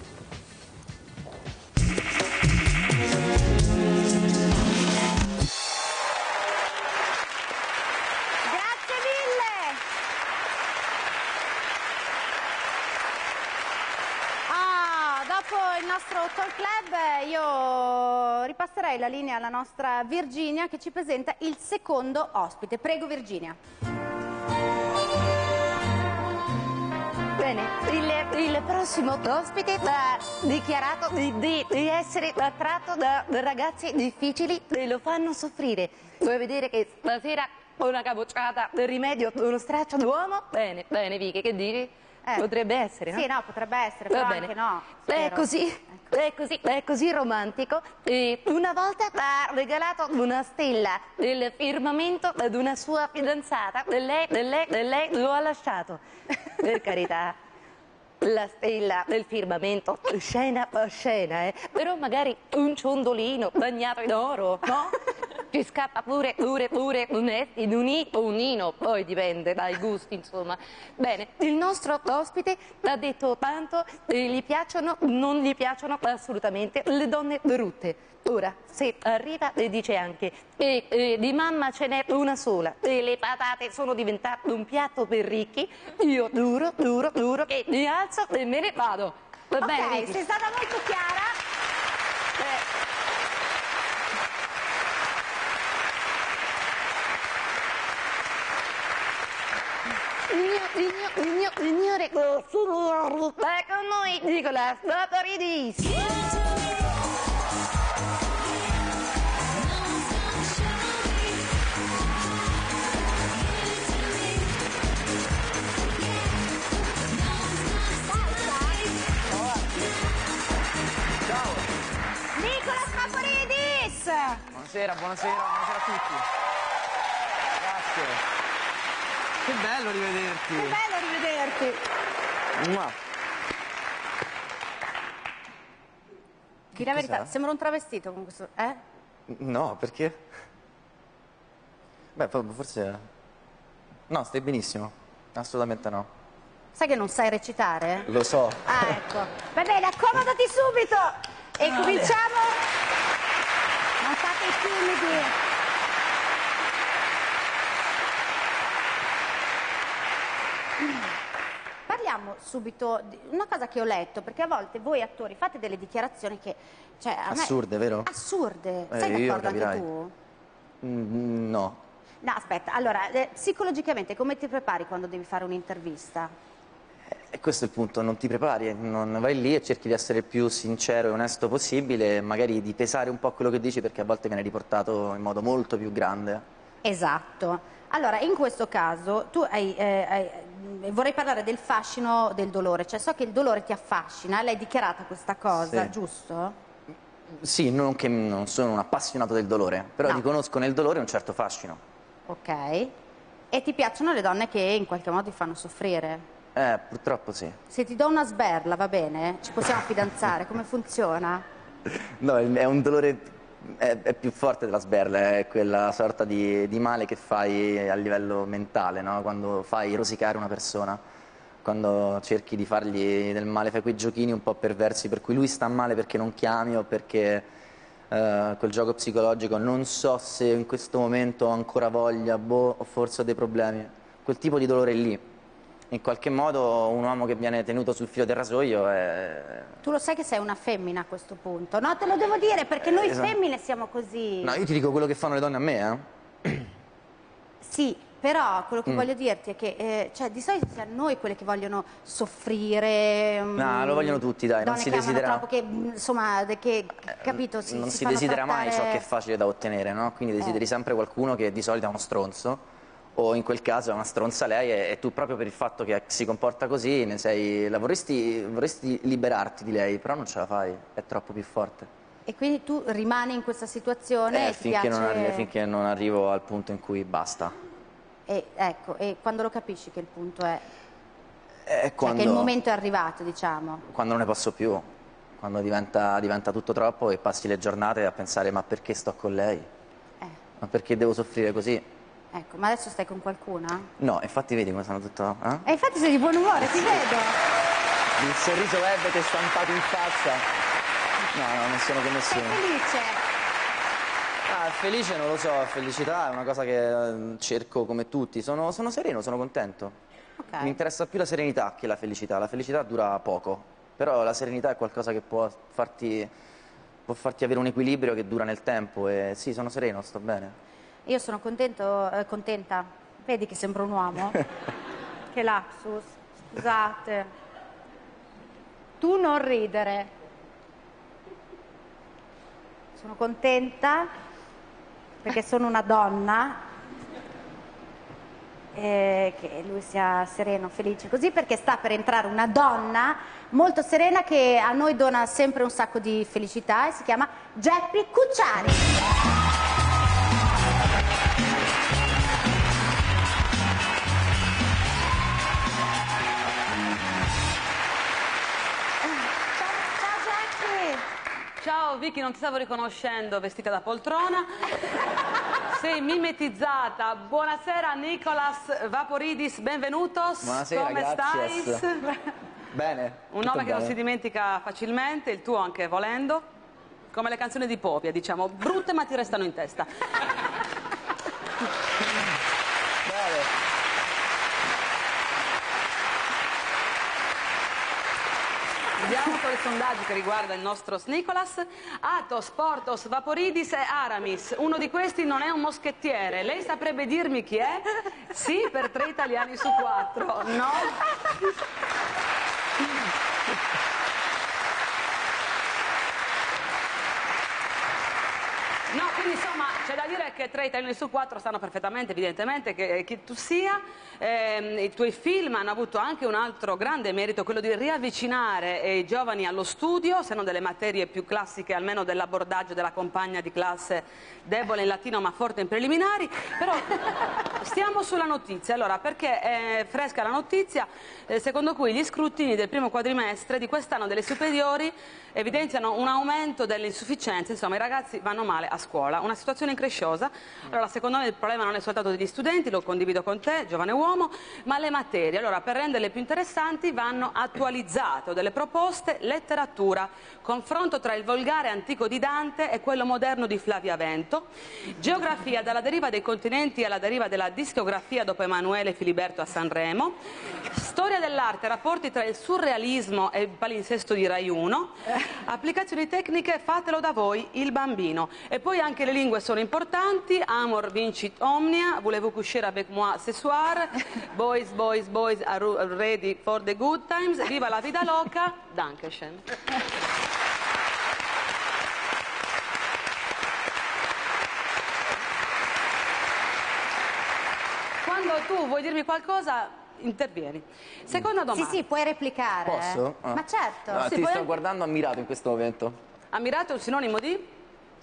Ripasserei la linea alla nostra Virginia che ci presenta il secondo ospite. Prego Virginia. Bene, il, il prossimo ospite ha dichiarato di, di- di essere attratto da ragazzi difficili e lo fanno soffrire. Vuoi vedere che stasera ho una capocciata del rimedio uno straccio d'uomo? Bene, bene, Vicky, che dici? Potrebbe essere, no? Sì, no, potrebbe essere, Va però bene. anche no. È spero. così, è così, è così romantico. E una volta ha regalato una stella del firmamento ad una sua fidanzata e lei, lei, lei lo ha lasciato. Per carità. La stella del firmamento, scena a scena, eh. Però magari un ciondolino bagnato in oro, no? Ci scappa pure, pure, pure un in un o un nino, poi dipende dai gusti, insomma. Bene, il nostro ospite ha detto tanto, gli piacciono, non gli piacciono assolutamente le donne brutte. Ora, se arriva e dice anche che eh, di mamma ce n'è una sola e le patate sono diventate un piatto per ricchi, io duro, duro, duro che mi alzo e me ne vado. Va bene? Sei stata molto chiara. Signor, signor, signore, è con noi Nicola Staparidis. Nicola Scaparidis! Buonasera, buonasera, buonasera a tutti. Grazie. Che bello rivederti. Che bello rivederti. Mua. Di la verità, sembra un travestito con questo. Eh? No, perché? Beh, for- forse... No, stai benissimo. Assolutamente no. Sai che non sai recitare? Lo so. Ah, ecco. Va bene, accomodati subito e Ah, cominciamo. Non i timidi. Parliamo subito di una cosa che ho letto, perché a volte voi attori fate delle dichiarazioni che... Cioè, Assurde, vero? Assurde. Eh, Sei d'accordo anche tu? Mm, no. No, aspetta, allora, eh, psicologicamente come ti prepari quando devi fare un'intervista? E questo è il punto, non ti prepari, non vai lì e cerchi di essere il più sincero e onesto possibile, magari di pesare un po' quello che dici perché a volte viene riportato in modo molto più grande. Esatto. Allora, in questo caso tu hai, eh, hai- vorrei parlare del fascino del dolore, cioè so che il dolore ti affascina, l'hai dichiarata questa cosa, Sì. giusto? Sì, non che non sono un appassionato del dolore, però No. riconosco nel dolore un certo fascino. Ok. E ti piacciono le donne che in qualche modo ti fanno soffrire? Eh, purtroppo sì. Se ti do una sberla, va bene? Ci possiamo fidanzare? Come funziona? No, è è un dolore, è, è più forte della sberla, è quella sorta di, di male che fai a livello mentale, no? Quando fai rosicare una persona, quando cerchi di fargli del male, fai quei giochini un po' perversi per cui lui sta male perché non chiami o perché eh, quel gioco psicologico non so se in questo momento ho ancora voglia, boh, o forse ho dei problemi. Quel tipo di dolore lì. In qualche modo un uomo che viene tenuto sul filo del rasoio è, Tu lo sai che sei una femmina a questo punto, no? Te lo devo dire perché noi esatto. femmine siamo così. No, io ti dico quello che fanno le donne a me, eh. Sì, però quello che Mm. voglio dirti è che eh, cioè, di solito siamo noi quelle che vogliono soffrire. mm, No, lo vogliono tutti, dai, non si desidera- troppo, che mm, insomma, che, capito, si, non si si, desidera mai ciò trattare- che è facile da ottenere, no? Quindi desideri Eh. sempre qualcuno che di solito è uno stronzo, o in quel caso è una stronza lei, e, e tu proprio per il fatto che si comporta così, ne sei, la vorresti, vorresti liberarti di lei, però non ce la fai, è troppo più forte. E quindi tu rimani in questa situazione Eh, finché, piace... non arri- finché non arrivo al punto in cui basta. E, ecco, e quando lo capisci che il punto è... Cioè quando, che il momento è arrivato, diciamo. quando non ne posso più, quando diventa, diventa tutto troppo e passi le giornate a pensare ma perché sto con lei? Eh. Ma perché devo soffrire così? Ecco, ma adesso stai con qualcuna? No, infatti vedi come sono tutto... eh? E infatti sei di buon umore, ti vedo. Il sorriso verde ti è stampato in faccia. No, no, non sono con Sei nessuno. felice? Ah, felice non lo so, felicità è una cosa che eh, cerco come tutti. Sono, sono sereno, sono contento. Ok. Mi interessa più la serenità che la felicità. La felicità dura poco, però la serenità è qualcosa che può farti, può farti avere un equilibrio che dura nel tempo. E sì, sono sereno, sto bene. Io sono contento, eh, contenta. Vedi che sembro un uomo? che lapsus. Scusate. Tu non ridere. Sono contenta perché sono una donna e che lui sia sereno, felice così perché sta per entrare una donna molto serena che a noi dona sempre un sacco di felicità e si chiama Geppi Cucciari. Ciao Vicky, non ti stavo riconoscendo vestita da poltrona. Sei mimetizzata. Buonasera Nicolas Vaporidis, benvenutos. Buonasera, Come gracias. stai? Bene. Un nome che non bene. si dimentica facilmente, il tuo anche volendo. Come le canzoni di Popia, diciamo, brutte ma ti restano in testa. Andiamo con i sondaggi che riguarda il nostro Snicolas. Atos, Portos, Vaporidis e Aramis. Uno di questi non è un moschettiere. Lei saprebbe dirmi chi è? Sì, per tre italiani su quattro. No? No, quindi insomma da dire che tre italiani su quattro sanno perfettamente, evidentemente, che, chi tu sia. Ehm, I tuoi film hanno avuto anche un altro grande merito, quello di riavvicinare eh, i giovani allo studio, se non delle materie più classiche, almeno dell'abordaggio della compagna di classe debole in latino ma forte in preliminari. Però stiamo sulla notizia. Allora, perché è fresca la notizia, eh, secondo cui gli scrutini del primo quadrimestre di quest'anno delle superiori evidenziano un aumento delle insufficienze, insomma i ragazzi vanno male a scuola, una situazione incresciosa. Allora, secondo me il problema non è soltanto degli studenti, lo condivido con te, giovane uomo, ma le materie. Allora, per renderle più interessanti vanno attualizzate, delle proposte, letteratura, confronto tra il volgare antico di Dante e quello moderno di Flavia Vento, geografia dalla deriva dei continenti alla deriva della discografia dopo Emanuele Filiberto a Sanremo, storia dell'arte, rapporti tra il surrealismo e il palinsesto di Rai 1, applicazioni tecniche, fatelo da voi, il bambino. E poi anche le lingue sono importanti, amor vincit omnia, voulez-vous coucher avec moi ce soir, boys, boys, boys are ready for the good times, viva la vida loca, dankeschön. Quando tu vuoi dirmi qualcosa, intervieni. Seconda domanda. Sì, sì, puoi replicare. Posso? Ah. Ma certo. No, Sì, ti poi sto guardando ammirato in questo momento. Ammirato è un sinonimo di?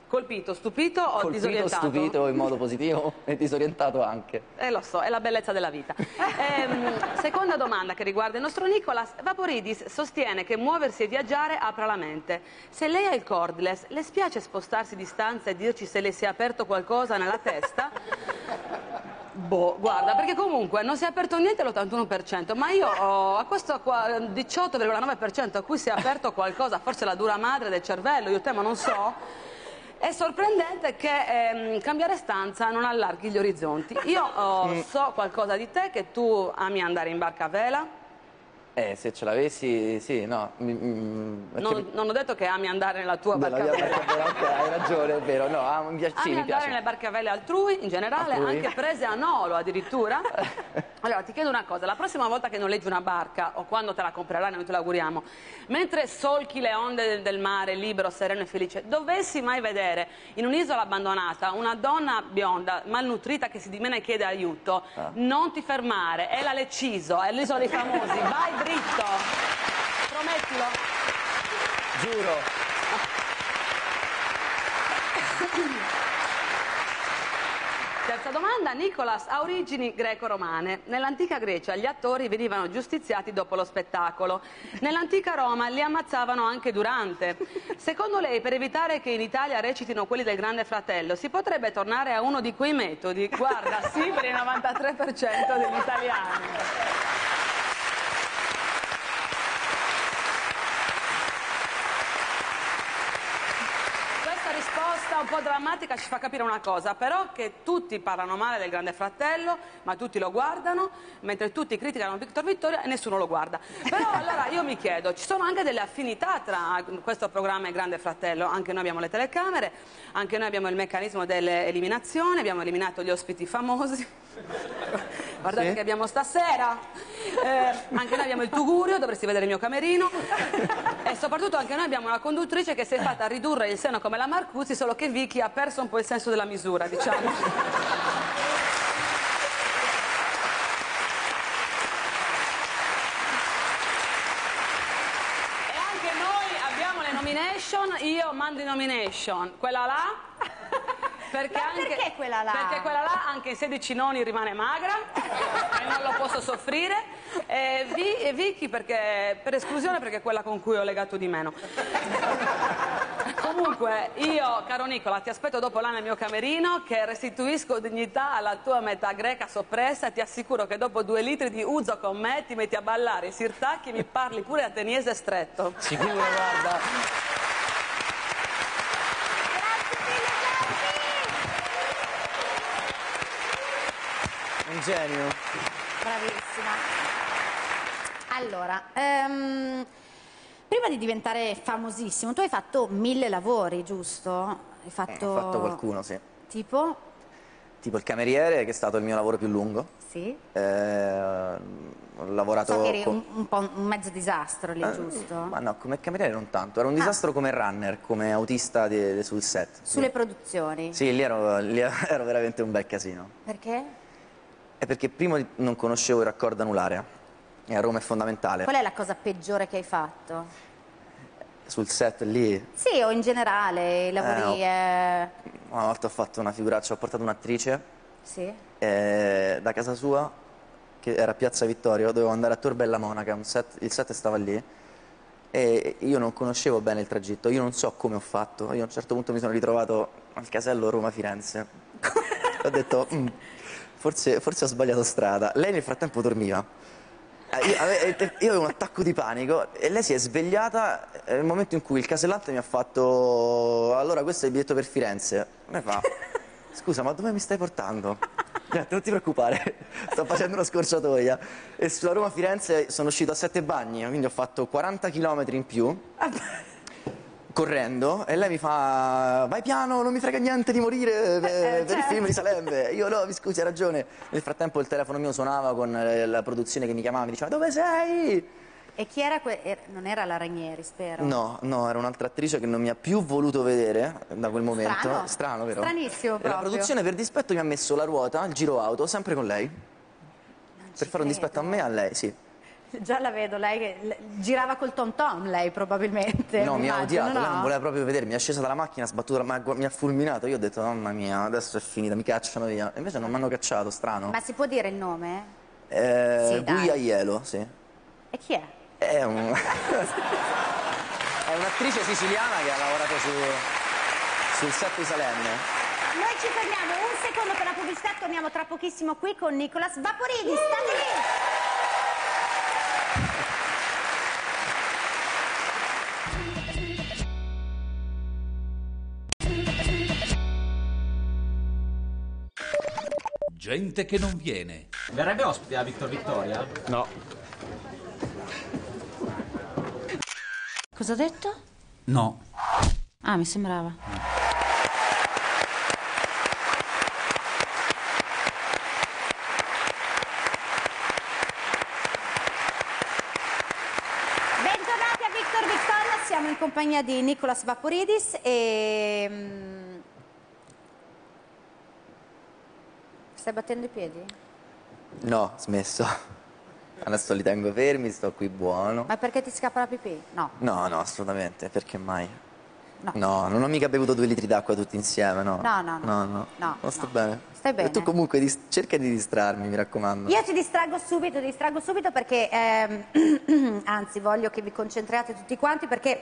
Colpito, stupito o Colpito, disorientato? stupito in modo positivo e disorientato anche. Eh lo so, è la bellezza della vita. Ehm, seconda domanda che riguarda il nostro Nicolas. Vaporidis sostiene che muoversi e viaggiare apra la mente. Se lei ha il cordless, le spiace spostarsi di stanza e dirci se le si è aperto qualcosa nella testa? Boh, guarda, perché comunque non si è aperto niente all'81%, ma io ho a questo qua 18,9% a cui si è aperto qualcosa, forse la dura madre del cervello, io temo, non so. È sorprendente che ehm, cambiare stanza non allarghi gli orizzonti. Io oh, Mm. so qualcosa di te, che tu ami andare in barca a vela. Eh, se ce l'avessi, sì, no. mi- perché- Non, non ho detto che ami andare nella tua Nella barca a mia barca hai ragione, è vero. No, ah, mi piace, sì, Ami mi andare piace. nelle barche a vele altrui, in generale, Altrui? anche prese a nolo addirittura. Allora, ti chiedo una cosa, la prossima volta che noleggi una barca, o quando te la comprerai, noi te l'auguriamo, mentre solchi le onde del, del mare, libero, sereno e felice, dovessi mai vedere in un'isola abbandonata una donna bionda, malnutrita, che si dimena e chiede aiuto, Ah. non ti fermare, è la Leciso, è l'isola dei famosi, vai dritto, promettilo. Giuro. Terza domanda, Nicolas ha origini greco-romane. Nell'antica Grecia gli attori venivano giustiziati dopo lo spettacolo. Nell'antica Roma li ammazzavano anche durante. Secondo lei, per evitare che in Italia recitino quelli del Grande Fratello, si potrebbe tornare a uno di quei metodi? Guarda, sì per il 93% degli italiani. Questa risposta un po' drammatica ci fa capire una cosa, però che tutti parlano male del Grande Fratello, ma tutti lo guardano, mentre tutti criticano Victor Vittoria e nessuno lo guarda. Però allora io mi chiedo, ci sono anche delle affinità tra questo programma e Grande Fratello, anche noi abbiamo le telecamere, anche noi abbiamo il meccanismo delle eliminazioni, abbiamo eliminato gli ospiti famosi. Guardate Sì? che abbiamo stasera. Eh, anche noi abbiamo il tugurio, dovresti vedere il mio camerino. E soprattutto anche noi abbiamo una conduttrice che si è fatta ridurre il seno come la Marcuzzi, solo che Vicky ha perso un po' il senso della misura, diciamo. E anche noi abbiamo le nomination, io mando in nomination, quella là. Perché, Ma anche, perché quella là? Perché quella là anche in 16 noni rimane magra e non lo posso soffrire. E, Vi- e Vicky perché, per esclusione perché è quella con cui ho legato di meno. Comunque, io, caro Nicola, ti aspetto dopo là nel mio camerino che restituisco dignità alla tua metà greca soppressa e ti assicuro che dopo due litri di uso con me ti metti a ballare i sirtacchi e mi parli pure ateniese stretto. Sicuro, guarda. Genio. Bravissima. Allora, ehm, prima di diventare famosissimo, tu hai fatto mille lavori, giusto? Hai fatto... Ho fatto qualcuno, sì. Tipo? Tipo il cameriere, che è stato il mio lavoro più lungo. Sì. Eh, ho lavorato So che eri con- un, un po' un mezzo disastro lì, Eh, giusto? Ma no, come cameriere non tanto. Ah. Era un disastro come runner, come autista di- di- sul set. Sulle produzioni. Sì, lì ero, lì ero veramente un bel casino. Perché? È perché prima non conoscevo il raccordo anulare. E a Roma è fondamentale. Qual è la cosa peggiore che hai fatto? Sul set lì, Sì, o in generale, i lavori... eh, una volta ho fatto una figuraccia, ho portato un'attrice Sì. eh, da casa sua, che era a Piazza Vittorio, dovevo andare a Tor Bella Monaca, set- il set stava lì, e io non conoscevo bene il tragitto, io non so come ho fatto, io a un certo punto mi sono ritrovato al casello Roma-Firenze, ho detto "Mm, forse, forse ho sbagliato strada, lei nel frattempo dormiva. Eh, Io eh, io avevo un attacco di panico e lei si è svegliata nel momento in cui il casellante mi ha fatto allora questo è il biglietto per Firenze. Mi fa scusa ma dove mi stai portando? Non ti preoccupare, sto facendo una scorciatoia. E sulla Roma-Firenze sono uscito a sette bagni, quindi ho fatto 40 km in più correndo e lei mi fa vai piano non mi frega niente di morire per, per il film di Salembe io no mi scusi hai ragione nel frattempo il telefono mio suonava con eh, la produzione che mi chiamava mi diceva dove sei? E chi era? era- non era la Ranieri, spero. no no era un'altra attrice che non mi ha più voluto vedere da quel momento Strano. vero? Stranissimo e la proprio. produzione per dispetto mi ha messo la ruota il giro auto sempre con lei per fare un dispetto a me e a lei sì Già la vedo, lei girava col tom tom, lei probabilmente. No, mi ha odiato, lei no? non voleva proprio vedermi, è scesa dalla macchina, ha sbattuto, ma mi ha fulminato, io ho detto mamma mia, adesso è finita, mi cacciano via. E invece non mi hanno cacciato, strano. Ma si può dire il nome? Eh, Sì, Aiello, sì. E chi è? È un... è un'attrice siciliana che ha lavorato su, sul set di Salemme. Noi ci fermiamo un secondo per la pubblicità, torniamo tra pochissimo qui con Nicolas Vaporidis. State lì! Gente che non viene. Verrebbe ospite a Victor Vittoria? No. Cosa ha detto? No. Ah, mi sembrava. Bentornati a Victor Victoria, siamo in compagnia di Nicolas Vaporidis e... Stai battendo i piedi? No, smesso. Adesso li tengo fermi, sto qui buono. Ma perché ti scappa la pipì? No. No, no, assolutamente, perché mai? No. non ho mica bevuto due litri d'acqua tutti insieme, no. No, no, no. No, no. No, No, sto no. bene. Stai bene. E tu comunque dis- cerca di distrarmi, mi raccomando. Io ti distraggo subito, ti distraggo subito perché, ehm, anzi, voglio che vi concentriate tutti quanti perché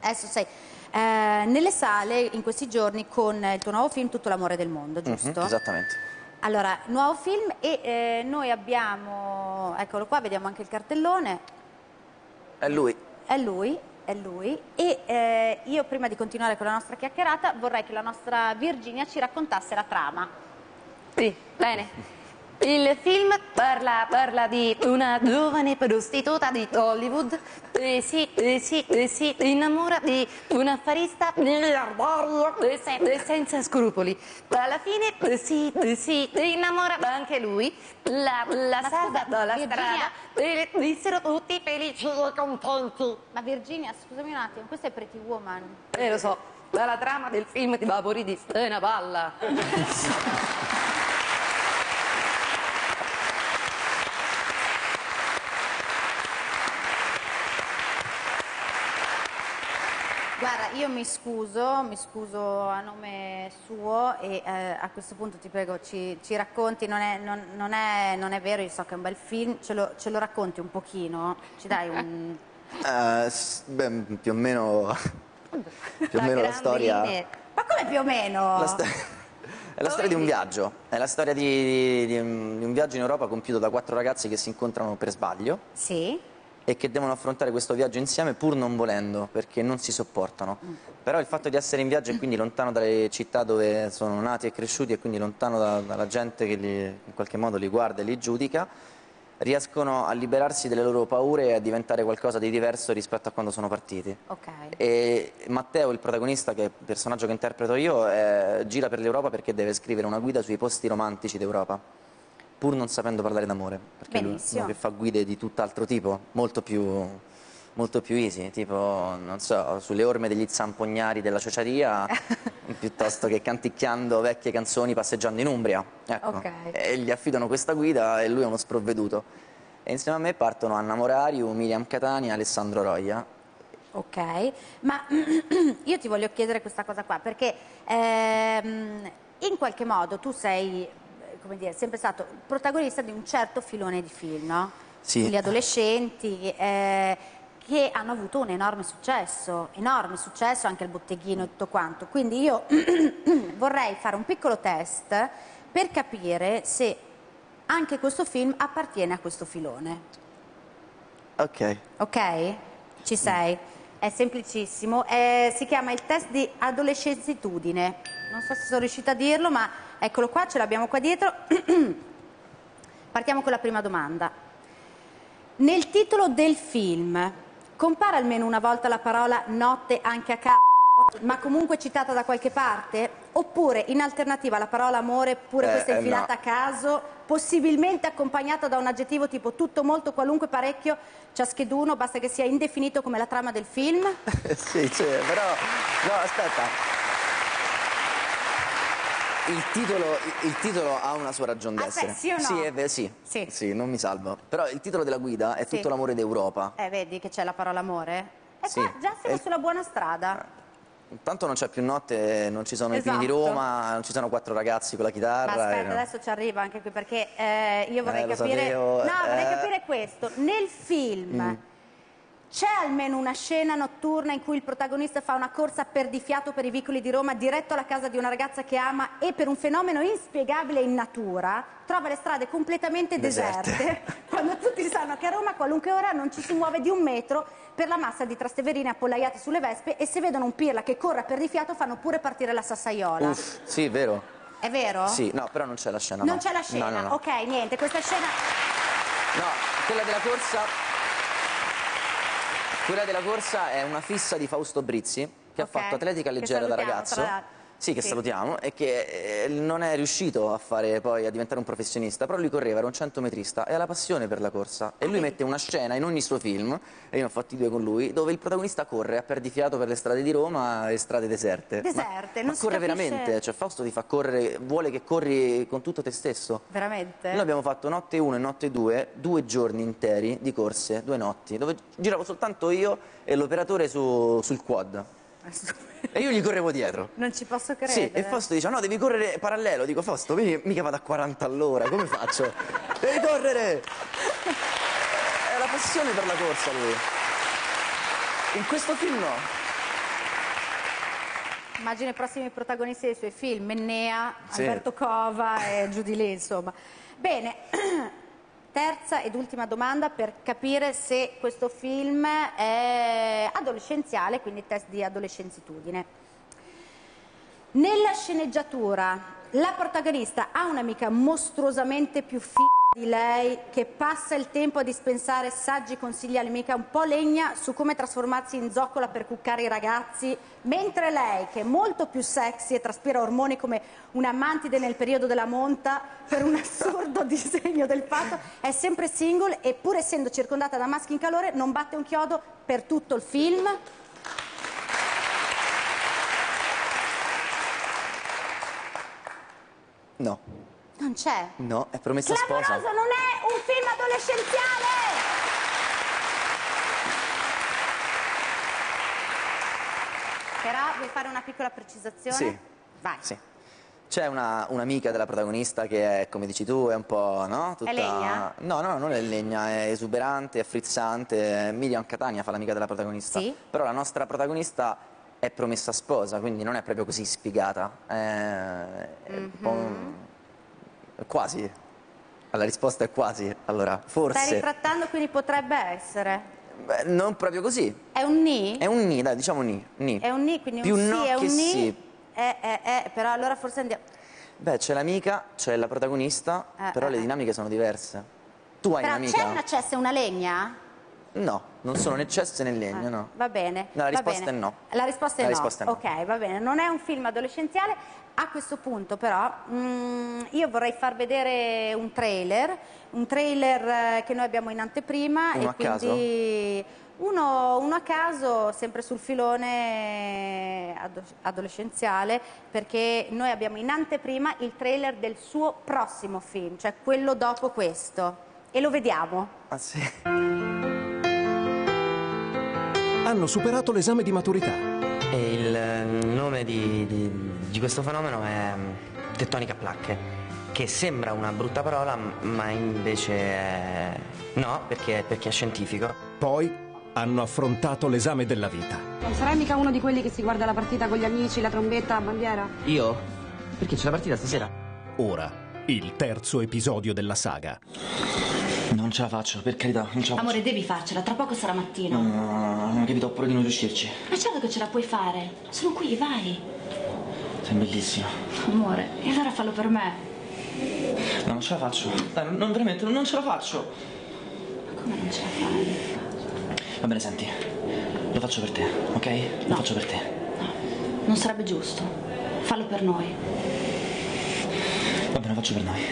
adesso sei eh, nelle sale in questi giorni con il tuo nuovo film Tutto l'amore del mondo, Mhm, giusto? esattamente. Allora, nuovo film e eh, noi abbiamo, eccolo qua, vediamo anche il cartellone, È lui. è lui, è lui e eh, io prima di continuare con la nostra chiacchierata vorrei che la nostra Virginia ci raccontasse la trama. Sì, bene. Il film parla, parla di una giovane prostituta di Hollywood e si, e si, e si innamora di un affarista miliardario e se- senza scrupoli. Alla fine si, si innamora anche lui, la, la salva dalla Virginia. strada e vissero tutti felici e contenti. Ma Virginia, scusami un attimo, questa è Pretty Woman. Eh lo so, dalla trama del film di Vaporidis è una palla. Guarda, io mi scuso, mi scuso a nome suo e eh, a questo punto ti prego ci, ci racconti, non è, non- non è- non è vero, io so che è un bel film, ce lo, ce lo racconti un pochino? Ci dai un... S- beh, più o meno... più o meno la storia... Ma come più o meno? La sto- È la storia di un viaggio, è la storia di, di un di un viaggio in Europa compiuto da quattro ragazzi che si incontrano per sbaglio Sì. E che devono affrontare questo viaggio insieme pur non volendo, perché non si sopportano. Però il fatto di essere in viaggio e quindi lontano dalle città dove sono nati e cresciuti e quindi lontano da- dalla gente che li, in qualche modo li guarda e li giudica, riescono a liberarsi delle loro paure e a diventare qualcosa di diverso rispetto a quando sono partiti. Ok. E Matteo, il protagonista, che è il personaggio che interpreto io, eh, gira per l'Europa perché deve scrivere una guida sui posti romantici d'Europa, pur non sapendo parlare d'amore, perché lui Benissimo. uno che fa guide di tutt'altro tipo, molto più, molto più easy, tipo, non so, sulle orme degli zampognari della ciociaria, piuttosto che canticchiando vecchie canzoni passeggiando in Umbria. Ecco. Ok. E gli affidano questa guida e lui è uno sprovveduto. E insieme a me partono Anna Morariu, Miriam Catani e Alessandro Roia. Ok, ma io ti voglio chiedere questa cosa qua, perché ehm, in qualche modo tu sei, come dire, sempre stato protagonista di un certo filone di film, no? Sì. Gli adolescenti, eh, che hanno avuto un enorme successo, enorme successo anche il botteghino e tutto quanto. Quindi io vorrei fare un piccolo test per capire se anche questo film appartiene a questo filone. Ok. Ok? Ci sei? È semplicissimo, è- si chiama il test di adolescenzitudine. Non so se sono riuscita a dirlo, ma eccolo qua, ce l'abbiamo qua dietro. Partiamo con la prima domanda. Nel titolo del film compare almeno una volta la parola notte anche a caso, ma comunque citata da qualche parte? Oppure in alternativa la parola amore, pure Eh, questa eh, infilata no. a caso, possibilmente accompagnata da un aggettivo tipo tutto, molto, qualunque, parecchio, ciascheduno, basta che sia indefinito come la trama del film? sì, cioè, però... No, aspetta. Il titolo, il titolo ha una sua ragione Aspetta, d'essere. sì o no? Sì, è vero, sì. Sì. non mi salvo. Però il titolo della guida è Sì. Tutto l'amore d'Europa. Eh, vedi che c'è la parola amore? E Sì. qua già siamo E- sulla buona strada. Tanto non c'è più notte, non ci sono i pini di Esatto. Roma, non ci sono quattro ragazzi con la chitarra. Ma e aspetta, no. adesso ci arriva anche qui perché eh, io vorrei Eh, capire. sapevo, no, vorrei eh. capire questo. Nel film Mm. C'è almeno una scena notturna in cui il protagonista fa una corsa perdifiato per i vicoli di Roma diretto alla casa di una ragazza che ama e per un fenomeno inspiegabile in natura trova le strade completamente Deserte. deserte, quando tutti sanno che a Roma a qualunque ora non ci si muove di un metro per la massa di trasteverine appollaiate sulle vespe e se vedono un pirla che corre a perdifiato fanno pure partire la sassaiola. Uff, sì, vero. È vero? Sì, no, però non c'è la scena. Non no. c'è la scena, no, no. ok, niente, questa scena... No, quella della corsa. Quella della corsa è una fissa di Fausto Brizzi, che Ok, ha fatto atletica leggera da ragazzo. Sì, che Sì. salutiamo, e che eh, non è riuscito a fare poi a diventare un professionista, però lui correva, era un centometrista e ha la passione per la corsa. E lui mette una scena in ogni suo film, e io ne ho fatti due con lui, dove il protagonista corre a perdifiato per le strade di Roma e strade deserte. Deserte, ma, non ma corre capisce- veramente, cioè Fausto ti fa correre, vuole che corri con tutto te stesso. Veramente? Noi abbiamo fatto notte 1 e notte 2, due giorni interi di corse, due notti, dove giravo soltanto io e l'operatore su- sul quad. E io gli correvo dietro. Non ci posso credere. Sì, e Fausto dice, no, devi correre parallelo. Dico, Fausto, vedi, mica vado a 40 all'ora, come faccio? devi correre! È la passione per la corsa lui. In questo film no. Immagino i prossimi protagonisti dei suoi film, Mennea, Sì. Alberto Cova e giù di lì, insomma. Bene, terza ed ultima domanda per capire se questo film è adolescenziale, quindi test di adolescenzitudine. Nella sceneggiatura la protagonista ha un'amica mostruosamente più figa di lei che passa il tempo a dispensare saggi consigli all'amica un po' legna su come trasformarsi in zoccola per cuccare i ragazzi, mentre lei, che è molto più sexy e traspira ormoni come una mantide nel periodo della monta, per un assurdo disegno del fatto, è sempre single e pur essendo circondata da maschi in calore non batte un chiodo per tutto il film. No, Non c'è. no, è promessa Clamoroso, sposa. non è un film adolescenziale! Però vuoi fare una piccola precisazione? Sì. Vai. Sì. C'è una- un'amica della protagonista che è, come dici tu, è un po', no? Tutta... È legna? No, no, non è legna, è esuberante, è frizzante. Miriam Catania fa l'amica della protagonista. Sì. Però la nostra protagonista è promessa sposa, quindi non è proprio così sfigata. È, è un po' un- Mhm. Quasi. La risposta è quasi. Allora, forse. Stai ritrattando, quindi potrebbe essere. Beh, non proprio così. È un ni? È un ni, dai, diciamo ni. ni. È un ni, quindi Più un no sì, è un che ni. sì. Eh, eh, eh, però allora forse andiamo... Beh, c'è l'amica, c'è la protagonista, Eh, però eh, le eh. dinamiche sono diverse. Tu hai Però un'amica? c'è una cessa e una legna? No, non sono né cesse né legno, no. Va bene. No, la risposta bene. è no. La risposta è La no. risposta è no. Ok, va bene. Non è un film adolescenziale. A questo punto però mm, io vorrei far vedere un trailer, un trailer eh, che noi abbiamo in anteprima Uno e a caso? quindi uno, uno a caso, sempre sul filone ado- adolescenziale, perché noi abbiamo in anteprima il trailer del suo prossimo film, cioè quello dopo questo. E lo vediamo. Ah sì? Hanno superato l'esame di maturità. E il eh, nome di, di- di questo fenomeno è mm, tettonica a placche, che sembra una brutta parola, ma invece è... no, perché, perché è scientifico. Poi hanno affrontato l'esame della vita. Non sarai mica uno di quelli che si guarda la partita con gli amici, la trombetta, la bandiera? Io? Perché c'è la partita stasera? Ora, il terzo episodio della saga. Non ce la faccio, per carità, non ce la faccio. Amore, devi farcela, tra poco sarà mattino. No, no, no, no, non ho capito, ho paura di non riuscirci. Ma certo che ce la puoi fare. Sono qui, vai. Sei bellissima. Amore, e allora fallo per me. No, non ce la faccio. Dai, non, veramente, non ce la faccio. Ma come non ce la fai? Va bene, senti. Lo faccio per te, ok? Lo faccio per te. Non sarebbe giusto. Fallo per noi. Va bene, lo faccio per noi.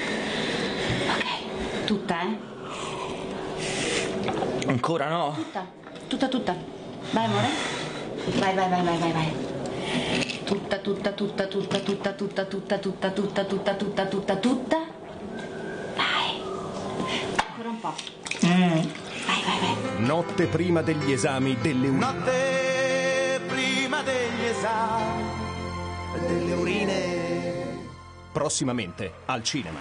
Ok. Tutta, eh? Ancora no? Tutta. Tutta, tutta. Vai, amore. Vai, vai, vai, vai, vai, vai. Tutta, tutta, tutta, tutta, tutta, tutta, tutta, tutta, tutta, tutta, tutta, tutta, tutta. Vai. Ancora un po'. Vai, vai, vai. Notte prima degli esami delle urine. Notte prima degli esami delle urine. Prossimamente al cinema.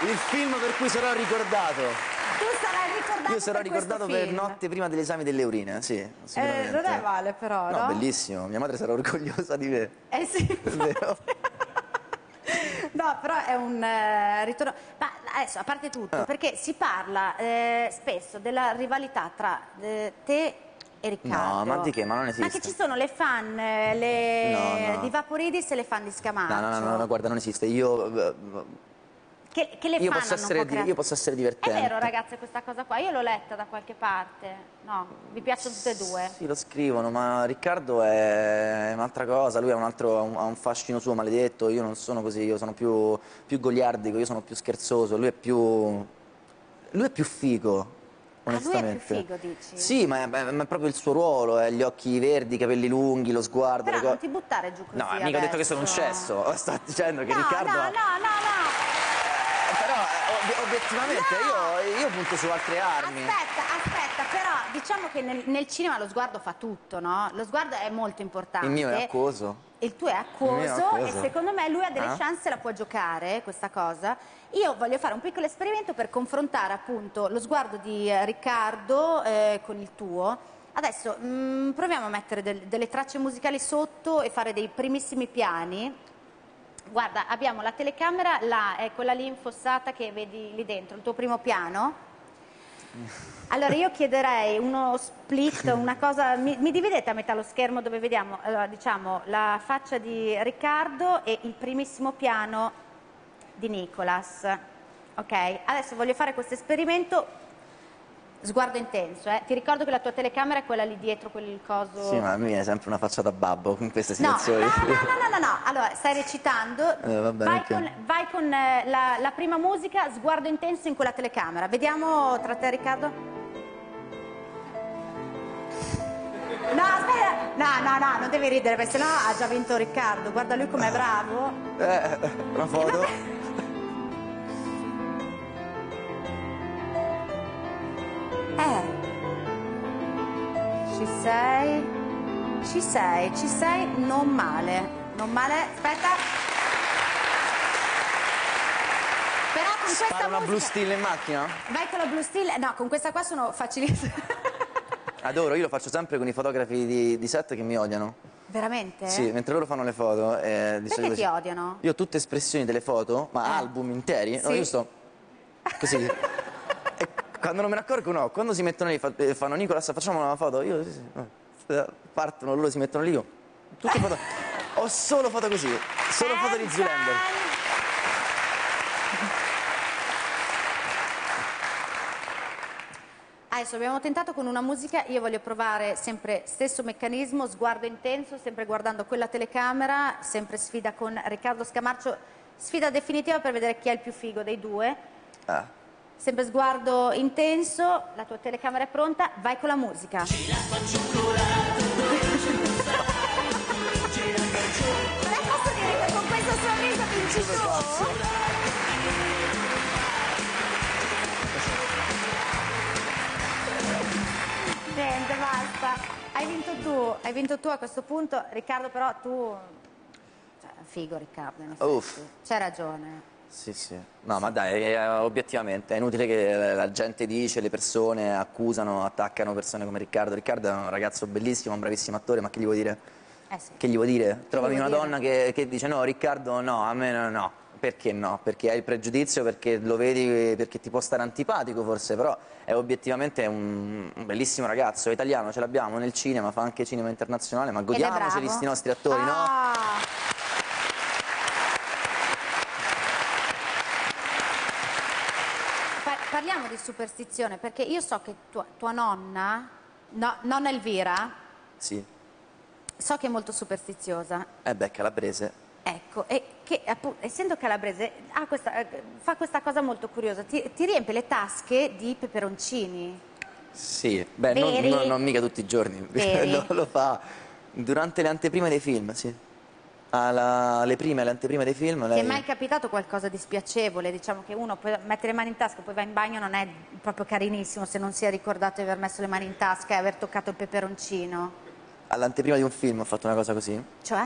Il film per cui sarò ricordato. Tu sarai ricordato Io sarò per ricordato per film. notte prima dell'esame delle urine, sì, Eh, non è male però, no? No, bellissimo, mia madre sarà orgogliosa di me. Eh sì. È vero. No, però è un eh, ritorno. Ma adesso, a parte tutto, Ah. perché si parla eh, spesso della rivalità tra eh, te e Riccardo. No, ma di che? Ma non Ma esiste. che ci sono le fan eh, le... No, no. di Vaporidis e le fan di Scamaccio. No, no, no, no, no, guarda, non esiste. Io, eh, Che, che le io, posso essere, io posso essere È divertente. vero, ragazze, questa cosa qua. Io l'ho letta da qualche parte. No, vi piacciono tutte e due. Sì, lo scrivono, ma Riccardo è un'altra cosa, lui ha un, altro, ha un, fascino suo maledetto, io non sono così, io sono più, più goliardico, io sono più scherzoso, lui è più... lui è più figo, Ah, lui è più onestamente. figo, dici? Sì, ma è, ma è proprio il suo ruolo, è gli occhi verdi, i capelli lunghi, lo sguardo. Però non ti buttare giù così No, mica ho detto che sono un cesso, sto dicendo che No, Riccardo... no, ha- no, no, no. Eh, obiettivamente io, io punto su altre armi. Aspetta, aspetta, però diciamo che nel, nel cinema lo sguardo fa tutto, no? Lo sguardo è molto importante. Il mio è acquoso. Il tuo è acquoso e secondo me lui ha delle Ah? chance, la può giocare questa cosa. Io voglio fare un piccolo esperimento per confrontare appunto lo sguardo di eh, Riccardo eh, con il tuo. Adesso mm, proviamo a mettere del- delle tracce musicali sotto e fare dei primissimi piani. Guarda, abbiamo la telecamera là, è quella lì infossata che vedi lì dentro, il tuo primo piano. Allora io chiederei uno split, una cosa, mi, mi dividete a metà lo schermo dove vediamo, allora, diciamo, la faccia di Riccardo e il primissimo piano di Nicolas. Ok, adesso voglio fare questo esperimento, sguardo intenso, eh. ti ricordo che la tua telecamera è quella lì dietro, quel coso... Sì, ma me viene sempre una faccia da babbo in queste No, no, situazioni. no, no, no, no, allora stai recitando, Eh, vai con, con, eh, la, la prima musica, sguardo intenso in quella telecamera. Vediamo tra te Riccardo. No, aspetta, no, no, no, non devi ridere perché sennò ha già vinto Riccardo, guarda lui com'è bravo. Eh, una foto? Ci sei, ci sei, ci sei, non male, non male, aspetta. Però con questa Spara una musica... blue steel in macchina? Vai con la Blue Steel, no, con questa qua sono facilissime. Adoro, io lo faccio sempre con i fotografi di, di set che mi odiano. Veramente? Sì, mentre loro fanno le foto. eh, Perché ti odiano? Io ho tutte espressioni delle foto, ma album interi, no, Sì. io sto così. e quando non me ne accorgo, no, quando si mettono lì, eh, fanno Nicolas, facciamo una foto, io sì, sì. Eh, partono, loro si mettono lì, io. Tutte foto. Ho solo foto così, solo foto di Zoolander. Adesso abbiamo tentato con una musica, io voglio provare sempre stesso meccanismo, sguardo intenso, sempre guardando quella telecamera, sempre sfida con Riccardo Scamarcio, sfida definitiva per vedere chi è il più figo dei due. Ah. Sempre sguardo intenso, la tua telecamera è pronta, vai con la musica. Beh, posso dire che con questo sorriso vinci tu? Niente, basta. Hai vinto tu, hai vinto tu a questo punto. Riccardo, però tu... Cioè, figo Riccardo, in effetti. C'hai ragione. Sì, sì. No, ma dai, eh, obiettivamente, è inutile che la gente dice, le persone accusano, attaccano persone come Riccardo. Riccardo è un ragazzo bellissimo, un bravissimo attore, ma che gli vuoi dire? Eh sì. Che gli vuoi dire? Trovami una vuoi donna che, che dice no, Riccardo no, a me no, no. Perché no? Perché hai il pregiudizio, perché lo vedi, perché ti può stare antipatico forse, però è obiettivamente un, un bellissimo ragazzo, è italiano, ce l'abbiamo nel cinema, fa anche cinema internazionale, ma godiamoceli questi nostri attori, no? Ah. Pa- parliamo di superstizione, perché io so che tua, tua nonna, no, nonna Elvira, Sì. so che è molto superstiziosa. Eh beh, calabrese. Ecco, e che appu- essendo calabrese questa- fa questa cosa molto curiosa, ti, ti riempie le tasche di peperoncini. Sì, beh, non, non- non mica tutti i giorni, lo, lo fa durante le anteprime dei film, sì. Alla- le prime, le anteprime dei film, Ti lei... è mai capitato qualcosa di spiacevole? Diciamo che uno poi mette le mani in tasca, poi va in bagno, non è proprio carinissimo se non si è ricordato di aver messo le mani in tasca e aver toccato il peperoncino. all'anteprima di un film ho fatto una cosa così, Cioè?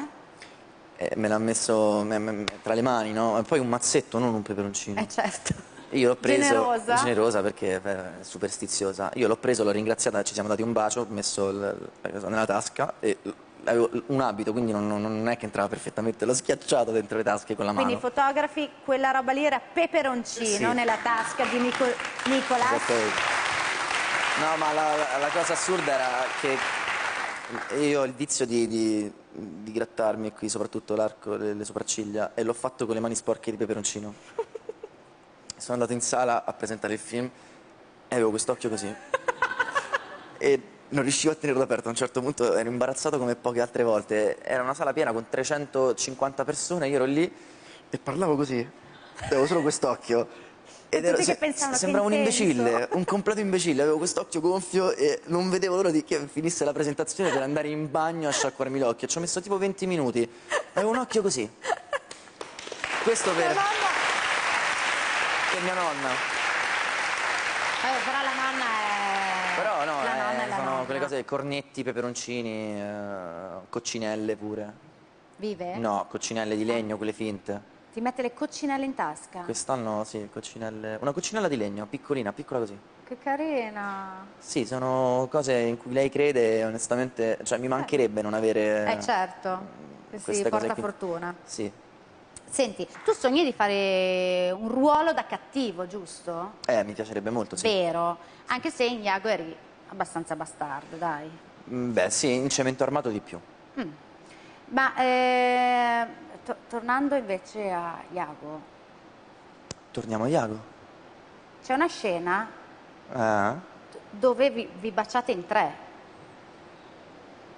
e me l'ha messo me- me- tra le mani, no? E poi un mazzetto, non un peperoncino. Eh certo. Io l'ho preso Generosa? generosa perché eh, è superstiziosa. Io l'ho preso, l'ho ringraziata, ci siamo dati un bacio, ho messo il- la cosa nella tasca e avevo un abito, quindi non, non- è che entrava perfettamente, l'ho schiacciato dentro le tasche con la mano. Quindi fotografi, quella roba lì era peperoncino Sì. nella tasca di Nico- Nicolas. No, ma la, la- la cosa assurda era che io ho il vizio di, di- di grattarmi qui, soprattutto l'arco delle sopracciglia, e l'ho fatto con le mani sporche di peperoncino. Sono andato in sala a presentare il film e avevo quest'occhio così. E non riuscivo a tenerlo aperto, a un certo punto ero imbarazzato come poche altre volte. Era una sala piena con 350 persone, io ero lì e parlavo così. Avevo solo quest'occhio. Ed pensavano, che sembrava un imbecille, un completo imbecille. Avevo quest'occhio gonfio e non vedevo l'ora di che finisse la presentazione per andare in bagno a sciacquarmi l'occhio. Ci ho messo tipo 20 minuti. Avevo un occhio così. Questo per, per mia nonna. Vabbè, però la nonna è... Però no, la nonna eh, è la sono nonna. Quelle cose, cornetti, peperoncini, eh, coccinelle pure. Vive? No, coccinelle di legno, quelle finte. Ti mette le coccinelle in tasca? Quest'anno sì, coccinelle. Una coccinella di legno, piccolina, piccola così. Che carina. Sì, sono cose in cui lei crede onestamente, cioè mi mancherebbe non avere Eh certo, queste cose porta qui. fortuna. Sì. Senti, tu sogni di fare un ruolo da cattivo, giusto? Eh, mi piacerebbe molto, sì. Vero, anche se in Iago eri abbastanza bastardo, dai. Mm, Beh, sì, in cemento armato di più. Mm. Ma eh, to- tornando invece a Iago, Torniamo a Iago. c'è una scena Ah, dove vi, vi baciate in tre.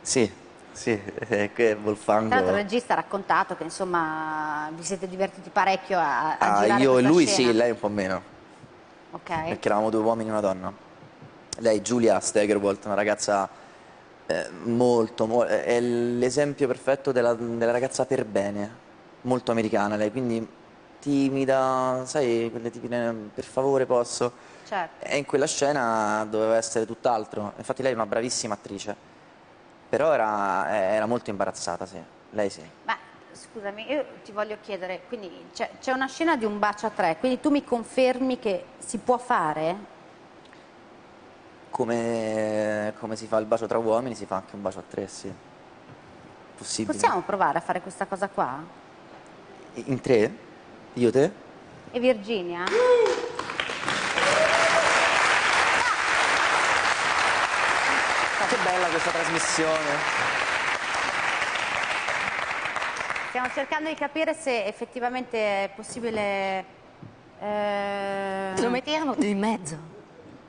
sì, sì, eh, che Volfango. Tra l'altro il regista ha raccontato che insomma vi siete divertiti parecchio a, a Ah, girare io e lui scena. sì, lei un po' meno. Ok. perché eravamo due uomini e una donna. Lei, Giulia Stegerwald, una ragazza eh, molto, mo- è l'esempio perfetto della, della ragazza per bene, molto americana lei, quindi timida, sai, quelle tipine, per favore posso. Certo. E in quella scena doveva essere tutt'altro, infatti lei è una bravissima attrice, però era, era molto imbarazzata, sì, lei sì. Ma scusami, io ti voglio chiedere, quindi c'è una scena di un bacio a tre, quindi tu mi confermi che si può fare? Come, come si fa il bacio tra uomini, si fa anche un bacio a tre, sì. Possibile. Possiamo provare a fare questa cosa qua? In tre? Io te? E Virginia? Che bella questa trasmissione. Stiamo cercando di capire se effettivamente è possibile... eh, Lo mettiamo in mezzo.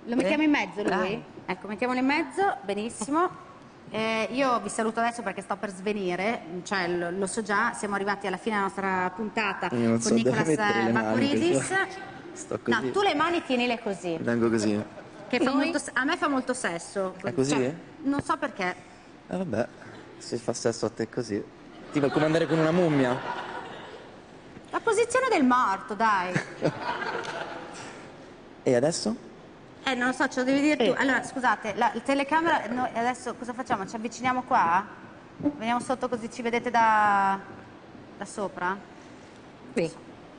Lo mettiamo in mezzo lui? Dai. Ecco, mettiamolo in mezzo, benissimo. Eh, io vi saluto adesso perché sto per svenire, cioè lo, lo so già, siamo arrivati alla fine della nostra puntata Io non con so Nicolas così. No, tu le mani tienile così, Vengo così. che fa molto, a me fa molto sesso. È così? Cioè, non so perché. Eh vabbè, se fa sesso a te così. Tipo è come andare con una mummia. La posizione del morto, dai. E adesso? Eh, non lo so, ce lo devi dire tu. Allora, scusate, la, la telecamera, noi adesso cosa facciamo? Ci avviciniamo qua? Veniamo sotto così ci vedete da, da sopra? Sì.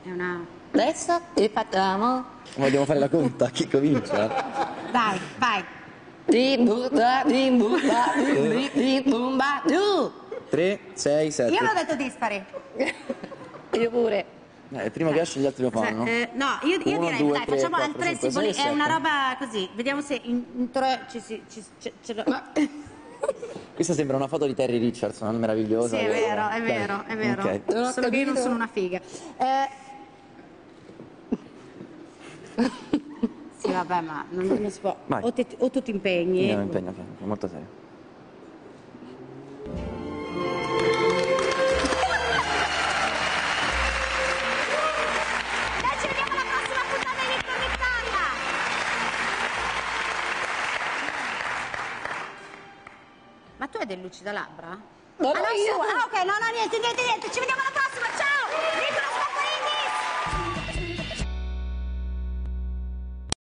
È una... Adesso e facciamo. Vogliamo fare la conta, chi comincia? Dai, vai. Di di di di di bumba, giù. 3, 6, 7. Io avevo detto dispari. Io pure. Eh, il primo che esce gli altri lo fanno. Eh, no, io, io Uno, direi, due, dai, tre, facciamo quattro, al tre cinque, simboli, sei, è una sette. roba così, vediamo se in, in tre ci si... Ci, ce- ce lo- Questa sembra una foto di Terry Richardson, meravigliosa. Sì, è vero, è vero, è vero. Ok. Solo che io non sono una figa. Eh... sì, vabbè, ma non, non si può. O, ti- o tu ti impegni. Io mi impegno, molto serio. Tu hai del lucidalabbra? No, no, io. ah, ok, no, no, niente, niente, niente, ci vediamo alla prossima, ciao!